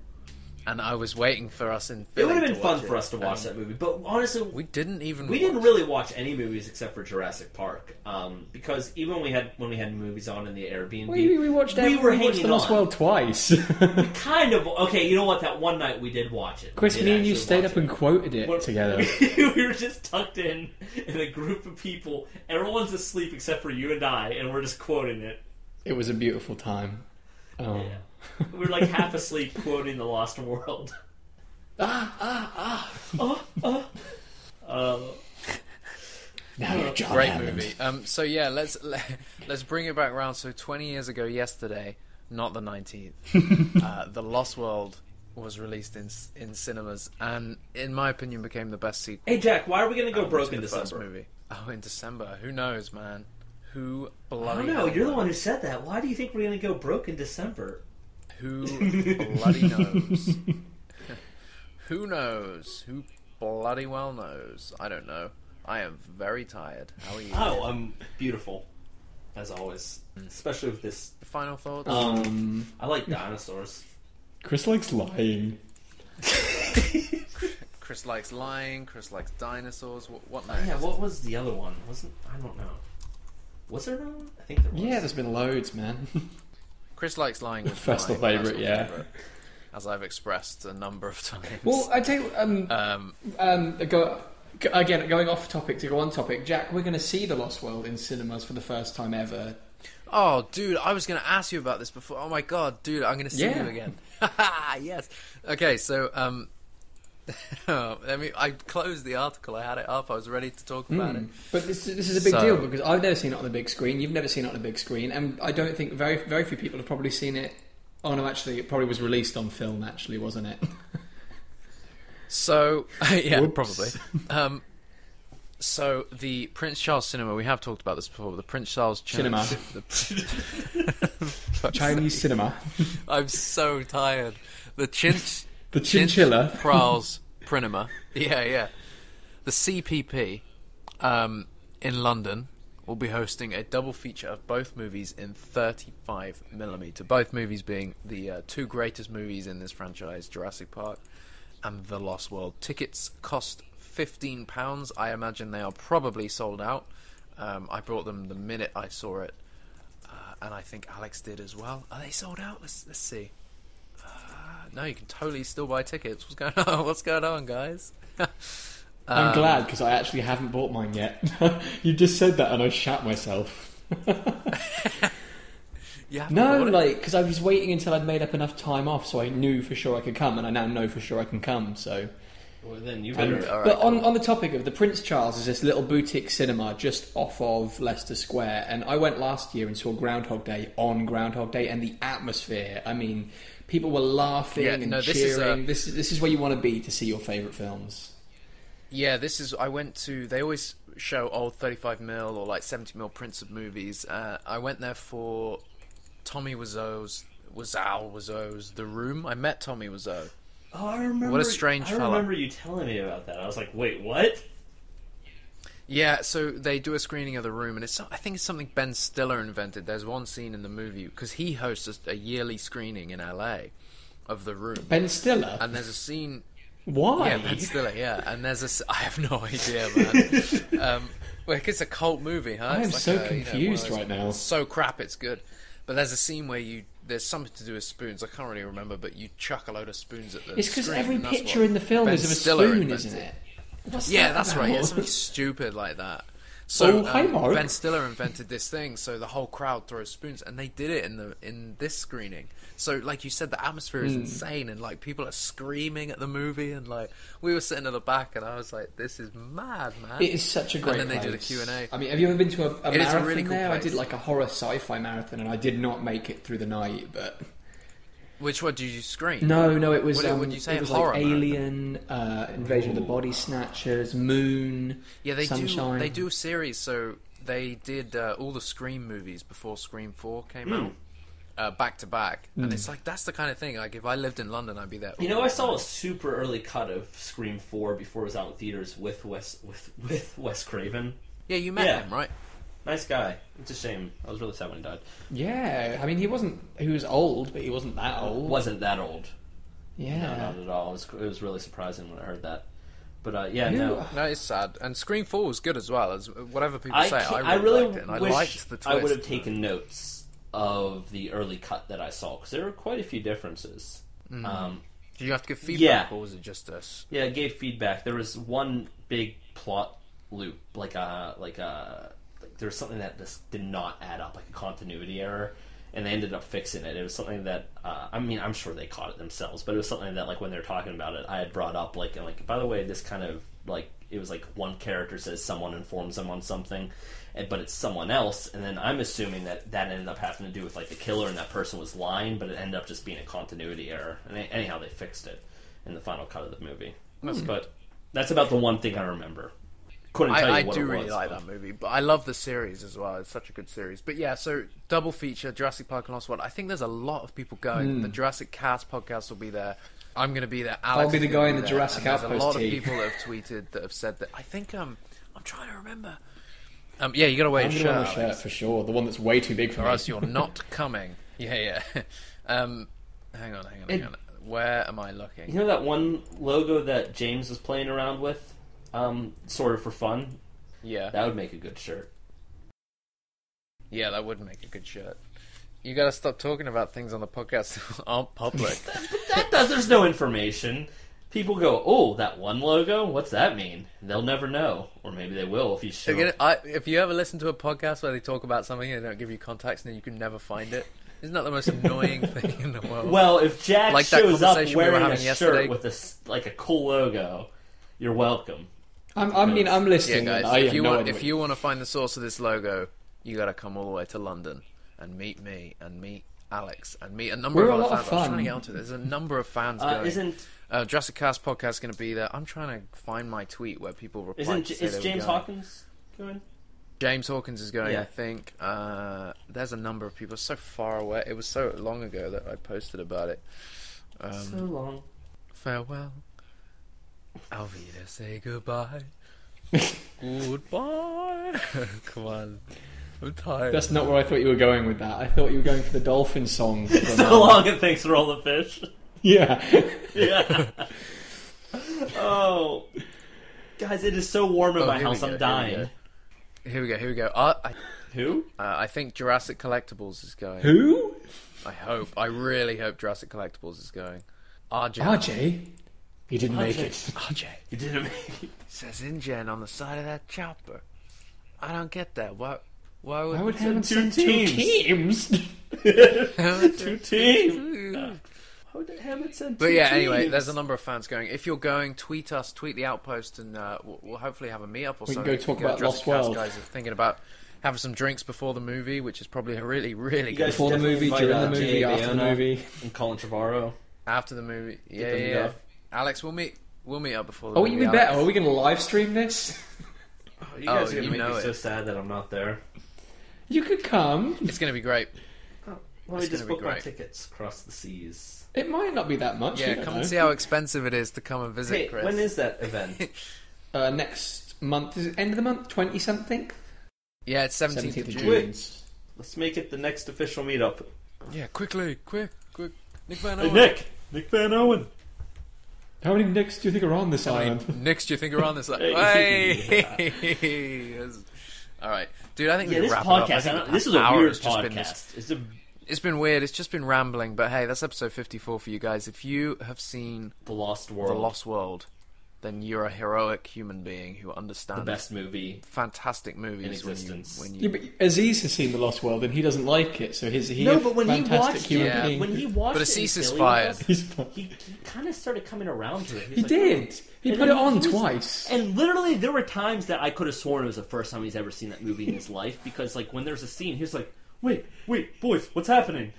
and I was waiting for us in It Philly. would have been fun watch for us to watch and that movie, but honestly, We didn't even. we watch didn't really watch any movies except for Jurassic Park, um, because even when we had when we had movies on in the Airbnb, We, we watched, we every- were we watched hanging The Lost. World twice. kind of okay. You know what? That one night we did watch it. Chris, me and you stayed up it. and quoted it When- together. we were just tucked in in a group of people. Everyone's asleep except for you and I, and we're just quoting it. It was a beautiful time. Oh. Yeah. We're like half asleep quoting The Lost World. Ah, ah, ah. Oh, oh. Uh, Now you're John Great Hammond. movie. Um, so yeah, let's let, let's bring it back around. So twenty years ago, yesterday, not the nineteenth, uh, the Lost World was released in in cinemas, and in my opinion, became the best sequel. hey, Jack, why are we going to go um, broke to in the first December? movie. Oh, in December. Who knows, man? Who I bloody don't know. hell You're the one who said that. Why do you think we're going to go broke in December? Who bloody knows? Who knows? Who bloody well knows? I don't know. I am very tired. How are you? Oh, I'm beautiful, as always. Especially with this. Final thoughts? Um, I like dinosaurs. Chris likes lying. Chris likes lying. Chris likes dinosaurs. What, what Oh, yeah, what was the other one? Wasn't I don't know. Was there another one? I think there was. Yeah, there's been loads, man. Chris likes lying with Personal my favourite, yeah. favourite, as I've expressed a number of times. Well, I tell you, um, um, um, go, go, again, going off topic to go on topic, Jack, we're going to see The Lost World in cinemas for the first time ever. oh, dude, I was going to ask you about this before. Oh my god, dude, I'm going to see Yeah. you again. yes. Okay, so um, let me. I closed the article. I had it up. I was ready to talk about it. Mm. But this, this is a big So- deal because I've never seen it on the big screen. You've never seen it on the big screen, and I don't think very very few people have probably seen it. Oh no, actually, it probably was released on film. Actually, wasn't it? So yeah, Whoops. probably. Um, so the Prince Charles Cinema. We have talked about this before. The Prince Charles Chin- Cinema. the- Chinese cinema, I'm so tired. The Chinch the chinchilla. Charles Prinema. Yeah, yeah. The CPP um, in London will be hosting a double feature of both movies in 35 millimeter. Both movies being the uh, two greatest movies in this franchise: Jurassic Park and The Lost World. Tickets cost 15 pounds. I imagine they are probably sold out. Um, I brought them the minute I saw it, uh, and I think Alex did as well. Are they sold out? Let's let's see. No, you can totally still buy tickets. What's going on? What's going on, guys? I'm Um, glad because I actually haven't bought mine yet. you just said that, and I shat myself. You haven't No, like because I was waiting until I'd made up enough time off, so I knew for sure I could come, and I now know for sure I can come. So, Well, then you And- better. All right, but on on the topic of the Prince Charles, is this little boutique cinema just off of Leicester Square, and I went last year and saw Groundhog Day on Groundhog Day, and the atmosphere. I mean, people were laughing Yeah, and no, this is, cheering. uh, this is this is where you want to be to see your favourite films. Yeah, this is. I went to. They always show old 35 mil or like 70 mil prints of movies. Uh, I went there for Tommy Wiseau's Wiseau Wiseau's The Room. I met Tommy Wiseau. Oh, I remember. What a strange fellow. I fella. remember you telling me about that. I was like, wait, what? Yeah, so they do a screening of The Room, and it's. I think it's something Ben Stiller invented. There's one scene in the movie because he hosts a, yearly screening in LA of The Room, Ben Stiller, and there's a scene why? Yeah, Ben Stiller. Yeah, and there's a. I have no idea, man. um, well, it's a cult movie, huh? I am like so a, you know, confused right now. So crap, it's good. But there's a scene where you. There's something to do with spoons. I can't really remember, but you chuck a load of spoons at the. It's because every picture in the film Ben is of a Stiller spoon, invented. isn't it? What's Yeah, that that's right. Yeah, about? something stupid like that. So Oh, hi, um, Mark. Ben Stiller invented this thing, so the whole crowd throws spoons, and they did it in the in this screening. So, like you said, the atmosphere is insane, and like people are screaming at the movie, and like we were sitting at the back, and I was like, "This is mad, man!" It is such a great And then they did a. Q&A. I mean, have you ever been to a, a It is a marathon really cool there? I did like a horror sci-fi marathon, and I did not make it through the night. But Which one did you scream? no, no, it was. What- um, would you say it was horror like? Alien, uh, Invasion of the Body Snatchers, Moon. Yeah, they Sunshine. do. They do a series. So they did uh, all the Scream movies before Scream Four came Hmm. out, uh, back to back, and it's like that's the kind of thing. Like if I lived in London, I'd be there. You know, I saw a super early cut of Scream Four before it was out in theaters with Wes with with Wes Craven. Yeah, you met Yeah. him, right? Nice guy. It's a shame. I was really sad when he died. Yeah, I mean, he wasn't. He was old, but he wasn't that old. Wasn't that old? Yeah. No, not at all. It was, it was really surprising when I heard that. But uh, yeah, Who- no. No, it's sad. And Scream Four was good as well. As whatever people I, say, I really, I really liked it, and I liked the twist. I would have taken notes of the early cut that I saw because there were quite a few differences. Mm. Um, Did you have to give feedback, Yeah. or was it just us? yeah, I gave feedback. There was one big plot loop, like a like a like there was something that just did not add up, like a continuity error, and they ended up fixing it. It was something that uh, I mean, I'm sure they caught it themselves, but it was something that like when they were talking about it, I had brought up like and, like by the way, this kind of like it was like one character says someone informs them on something. and- But it's someone else, and then I'm assuming that that ended up having to do with like the killer, and that person was lying, but it ended up just being a continuity error. And anyhow, they fixed it in the final cut of the movie. But that's about the one thing I remember. Couldn't tell you I, I what do it really was, like but- that movie, but I love the series as well. It's such a good series. But yeah, so double feature Jurassic Park and Lost World. I think there's a lot of people going. The Jurassic Cast podcast will be there. I'm going to be there. Alex I'll be the guy in the there, Jurassic and there's A lot tee. of people that have tweeted that have said that. I think um, I'm trying to remember. Um, yeah, you got to wear I'm a shirt, wear shirt for sure. The one that's way too big for or me. else you're not coming. Yeah, yeah. um, hang on, hang on, hang on. Where am I looking? You know that one logo that James was playing around with, um, sort of for fun. Yeah, That would make a good shirt. yeah, that would make a good shirt. You got to stop talking about things on the podcast that aren't public. That does. There's no information. People go, "Oh, that one logo. What's that mean?" They'll never know, or maybe they will if you show. I, if you ever listen to a podcast where they talk about something and they don't give you context and then you can never find it, isn't that the most annoying thing in the world? Well, if Jack Like shows up conversation we wearing a having shirt with a like a cool logo, you're welcome. I'm, I mean, I'm yeah, listening. guys. I if you no want, if you want to find the source of this logo, you got to come all the way to London and meet me and meet Alex and meet a number We're of a other lot of fans. I was trying to fun. get onto it. There's a number of fans Uh, going. isn't uh, Jurassic Cast podcast is going to be there. I'm trying to find my tweet where people reply. isn't to is James going. Hawkins going? James Hawkins is going, Yeah. I think. Uh, there's a number of people so far away. It was so long ago that I posted about it. Um, so long. farewell. Alvida, say goodbye. goodbye. Come on. I'm tired. That's not where I thought you were going with that. I thought you were going for the dolphin song. from, So um, long, and thanks for all the fish. Yeah. Yeah. oh, guys, it is so warm in Oh, my here we house. go, I'm here we dying. Here we go, here we go. Uh, I, Who? uh, I think Jurassic Collectibles is going. Who? I hope. I really hope Jurassic Collectibles is going. RJ. RJ. He didn't make it. RJ. You didn't make it. Says InGen on the side of that chopper. I don't get that. Why, why would... I would Send two send two teams. teams. Two teams. How did Hammond send But two yeah, anyway, there's a number of fans going. If you're going, tweet us, tweet the outpost, and uh, we'll, we'll hopefully have a meetup or We can go talk about Lost World. Guys are thinking about having some drinks before the movie, which is probably a really, really You good. guys Before the movie, during uh, the movie, after the movie. and Colin Trevorrow. After the movie, yeah, yeah, yeah. Go. Alex, we'll meet. We'll meet up before the Oh, movie. you mean Alex. better? Are we going to live stream this? You Oh, guys are you gonna make know me it. so sad that I'm not there. You could come. It's going to be great. Let me It's just gonna be book my great. tickets across the seas. It might not be that much. Yeah, don't come know. and see how expensive it is to come and visit, Hey, Chris. when is that event? Uh, next month is it end of the month, twenty something. yeah, it's 17th, of of June. June. Let's make it the next official meetup. Yeah, quickly, quick, quick. Nick Van Hey, Owen. Nick! Nick Van Owen! How many nicks do you think are on this How many island? Nicks do you think are on this? Hey. Hey! All right, dude. I think Yeah, we this wrap it up. Podcast, I think don't, the this is a hour weird has just been this- podcast. It's a, It's been weird. It's just been rambling, but hey, that's episode 54 for you guys. If you have seen the Lost World. The Lost World, then you're a heroic human being who understands the best movie. fantastic movies in when existence. you, when Yeah, you but Aziz has seen The Lost World and he doesn't like it, so he's he no, but when he watched it, Yeah. being. when he watched But it, Aziz is fired. with us, He's fine. he, he kind of started coming around to it. He, He like, did. Oh. He And put it on was- twice. And literally, there were times that I could have sworn it was the first time he's ever seen that movie in his life because, like, when there's a scene, he's like, "Wait, wait, boys, what's happening?"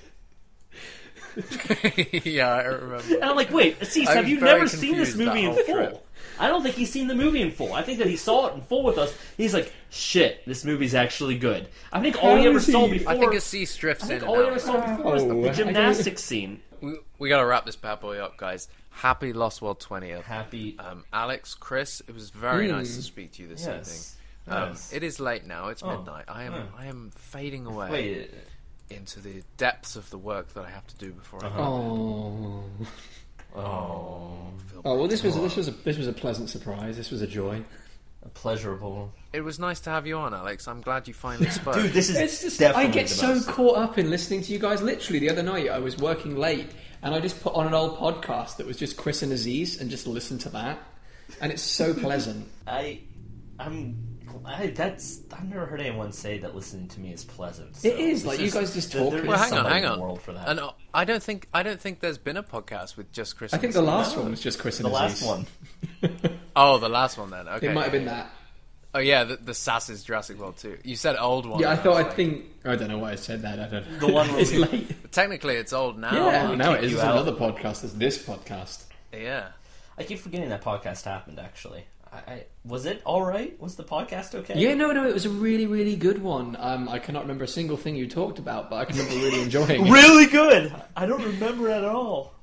yeah, I remember. And I'm like, "Wait, Aziz, have you never seen this movie in full?" trip. I don't think he's seen the movie in full. I think that he saw it in full with us. He's like, "Shit, this movie's actually good." I think all How he ever he- saw before. I think Aziz drifts I in think and all he ever saw before was Oh, I the don't- gymnastics scene. We, we got to wrap this bad boy up, guys. Happy Lost World 20th. Happy. Um, Alex, Chris, it was very Mm. nice to speak to you this Yes. evening. Um, Yes. It is late now. It's Oh. midnight. I am Oh. I am fading away Wait, into the depths of the work that I have to do before I Uh-huh. go. Oh. Oh, Oh well, this was this was a this was a pleasant surprise. This was a joy. a pleasurable. It was nice to have you on, Alex. I'm glad you finally spoke. Dude, this is It's just definitely I get the so best. caught up in listening to you guys. Literally, the other night I was working late and I just put on an old podcast that was just Chris and Aziz and just listened to that, and it's so pleasant. I, I'm. I, that's I've never heard anyone say that listening to me is pleasant. so It is, this like, you guys just talk. there well, is hang on, hang on. the world for that. And uh, I don't think I don't think there's been a podcast with just Chris. I and think the Aziz. last one was just Chris and the last one. Oh, the last one then. Okay. It might have been that. Oh yeah, the, the is Jurassic World too. You said old one. Yeah, I thought I like- think I don't know why I said that. I don't. The one where it's late. But technically, it's old now. yeah, we now it is It's another podcast. It's this podcast. Yeah. I keep forgetting that podcast happened. Actually, I, I was it all right? Was the podcast okay? Yeah, no, no, it was a really, really good one. Um, I cannot remember a single thing you talked about, but I can remember really enjoying it. really good. I don't remember at all.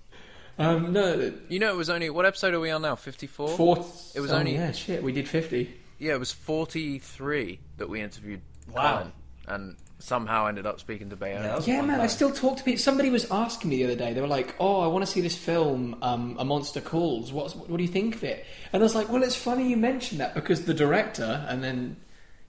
Um, no, You know, it was only what episode are we on now? Fifty-four. fourth. It was oh, only- yeah, shit. We did fifty. Yeah, it was forty-three that we interviewed. Wow. Colin, and somehow ended up speaking to Bayona. Yeah, Yeah, fun man, I still talk to people. Somebody was asking me the other day. They were like, "Oh, I want to see this film, um, A Monster Calls. What's, what do you think of it?" And I was like, "Well, it's funny you mentioned that because the director." And then,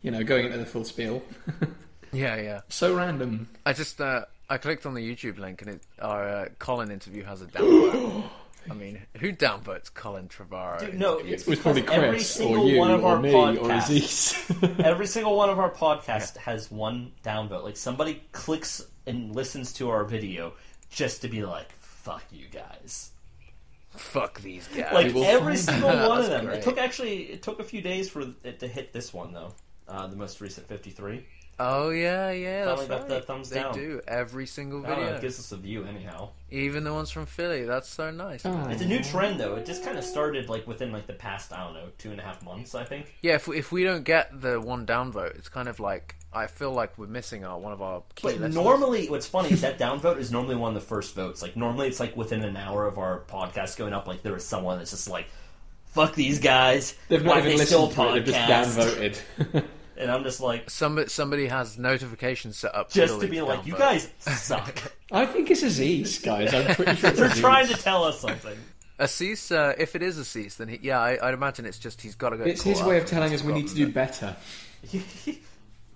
you know, going into the full spiel, yeah, yeah. so random. I just, uh, I clicked on the YouTube link and it, our uh, Colin interview has a downvote. I mean, who downvotes Colin Trevorrow? Dude, no, it's It was probably because every Chris single or you one of or our me or podcasts, Aziz. every single one of our podcasts has one downvote. Like somebody clicks and listens to our video just to be like, "Fuck you guys." Fuck these guys. Like will every single one of them. great. It took actually it took a few days for it to hit this one though. Uh, the most recent fifty three. Oh yeah, yeah, Finally that's got right. the thumbs they down. do every single I don't know, video, it gives us a view anyhow. even the ones from Philly. That's so nice. Oh. It's a new trend though. It just kind of started like within like the past I don't know two and a half months I think. Yeah, if we, if we don't get the one downvote, it's kind of like I feel like we're missing our one of our key But listeners. normally, what's funny is that downvote is normally one of the first votes. Like normally, it's like within an hour of our podcast going up. Like there is someone that's just like, "Fuck these guys." They've Why not even they still listened to it. They've just podcast?" downvoted. And I'm just like, somebody somebody has notifications set up just to be like, "You guys suck." I think it's Aziz, guys. I'm pretty sure They're Aziz. trying to tell us something. Aziz, uh, if it is Aziz, then he, yeah, I, I'd imagine it's just he's got to go. It's his way of telling us we need to forgotten do better.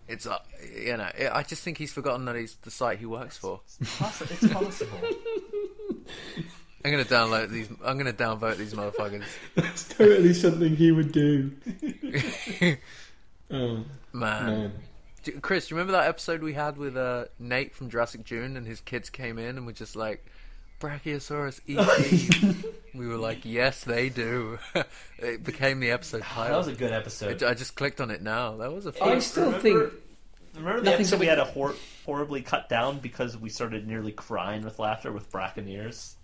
It's uh, you know, I I just think he's forgotten that he's the site he works for. Possi- it's possible. I'm gonna download these. I'm gonna downvote these motherfuckers. That's totally something he would do. Oh, Man, man. Do- Chris, do you remember that episode we had with uh, Nate from Jurassic June, and his kids came in and were just like, "Brachiosaurus ET." we were like, "Yes, they do." it became the episode title. that title. was a good episode. I, I just clicked on it now. That was a I fun. still remember- think Remember the episode we had a hor- horribly cut down because we started nearly crying with laughter with Braconniers?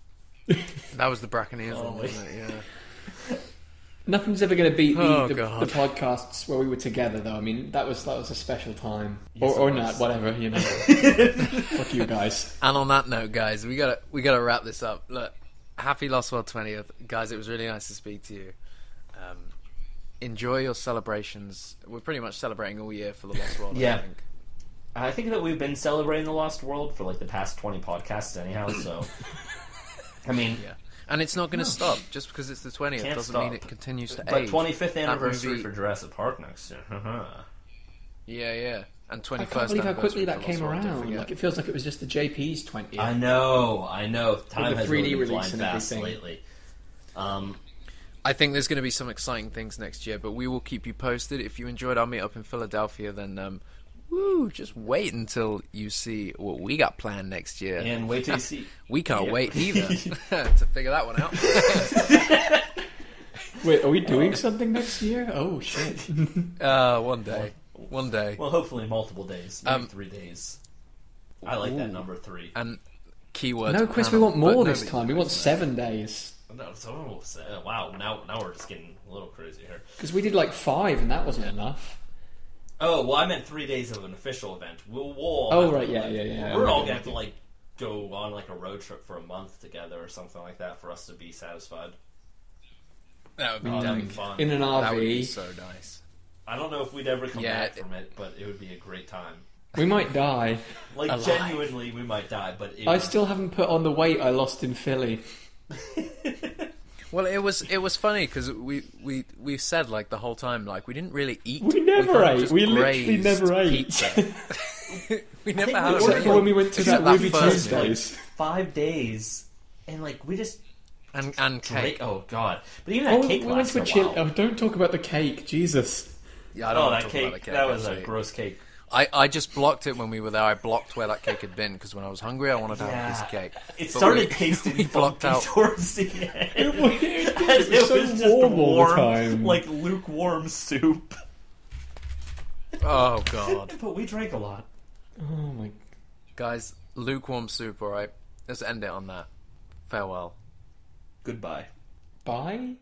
That was the Braconniers Oh, one, wasn't it? Yeah. nothing's ever going to beat the, Oh, the, the podcasts where we were together, though. I mean, that was that was a special time. Yes, or or not, whatever, you know. Fuck you guys. And on that note, guys, we gotta we gotta wrap this up. Look, happy Lost World twentieth, guys. It was really nice to speak to you. Um, enjoy your celebrations. We're pretty much celebrating all year for the Lost World. Yeah. I think. I think that we've been celebrating the Lost World for like the past twenty podcasts, anyhow. So, I mean, Yeah, and it's not going to stop just because it's the twentieth. Can't Doesn't stop. mean it continues to but age. twenty fifth anniversary movie- for Jurassic Park next year. Yeah, yeah, and twenty I can't believe how quickly that came around. Like, it feels like it was just the JP's 20th. I know, I know. Time the has 3D really been flying release and fast everything. lately. Um, I think there's going to be some exciting things next year, but we will keep you posted. If you enjoyed our meetup in Philadelphia, then um, woo, just wait until you see what we got planned next year. and wait till you see. We can't Yeah. wait either to figure that one out. Wait, are we doing something next year? Oh shit! uh, one day, one day, Well, hopefully multiple days, maybe Um, three days. I like that number three. and keyword. no, Chris, we want more this time. We want that. seven days No, so, uh, wow, now now we're just getting a little crazy here. because we did like five, and that wasn't enough. Oh well, I meant three days of an official event. We'll, we'll all Oh, right, yeah, like- yeah, yeah. We're I'm all with gonna have to like go on like a road trip for a month together or something like that for us to be satisfied. That would be Oh, that'd damn fun. In an That would be RV, so nice. I don't know if we'd ever come Yeah, back it- from it, but it would be a great time. we might die. Like Alive. genuinely, we might die, but it I would- still haven't put on the weight I lost in Philly. Well, it was it was funny because we we we said like the whole time like we didn't really eat. We never kinda ate. We literally never ate. Pizza. we never think had we ordered when we went to that that Ruby first one. Tuesdays. five days, and like we just and and cake. Oh god! But even that Oh, cake we went to a lasted chill. while. Oh, don't talk about the cake, Jesus. Yeah, I don't Oh, want that to talk cake, about the cake. That was a gross cake. I, I just blocked it when we were there. I blocked where that cake had been because when I was hungry, I wanted to have a piece of cake. It But started we- tasting we blocked out. towards the end. It was- it did. As It was so just warm warm, time. like lukewarm soup. Oh god, But we drank a lot. Oh my. guys, lukewarm soup. All right, let's end it on that. Farewell. Goodbye. Bye.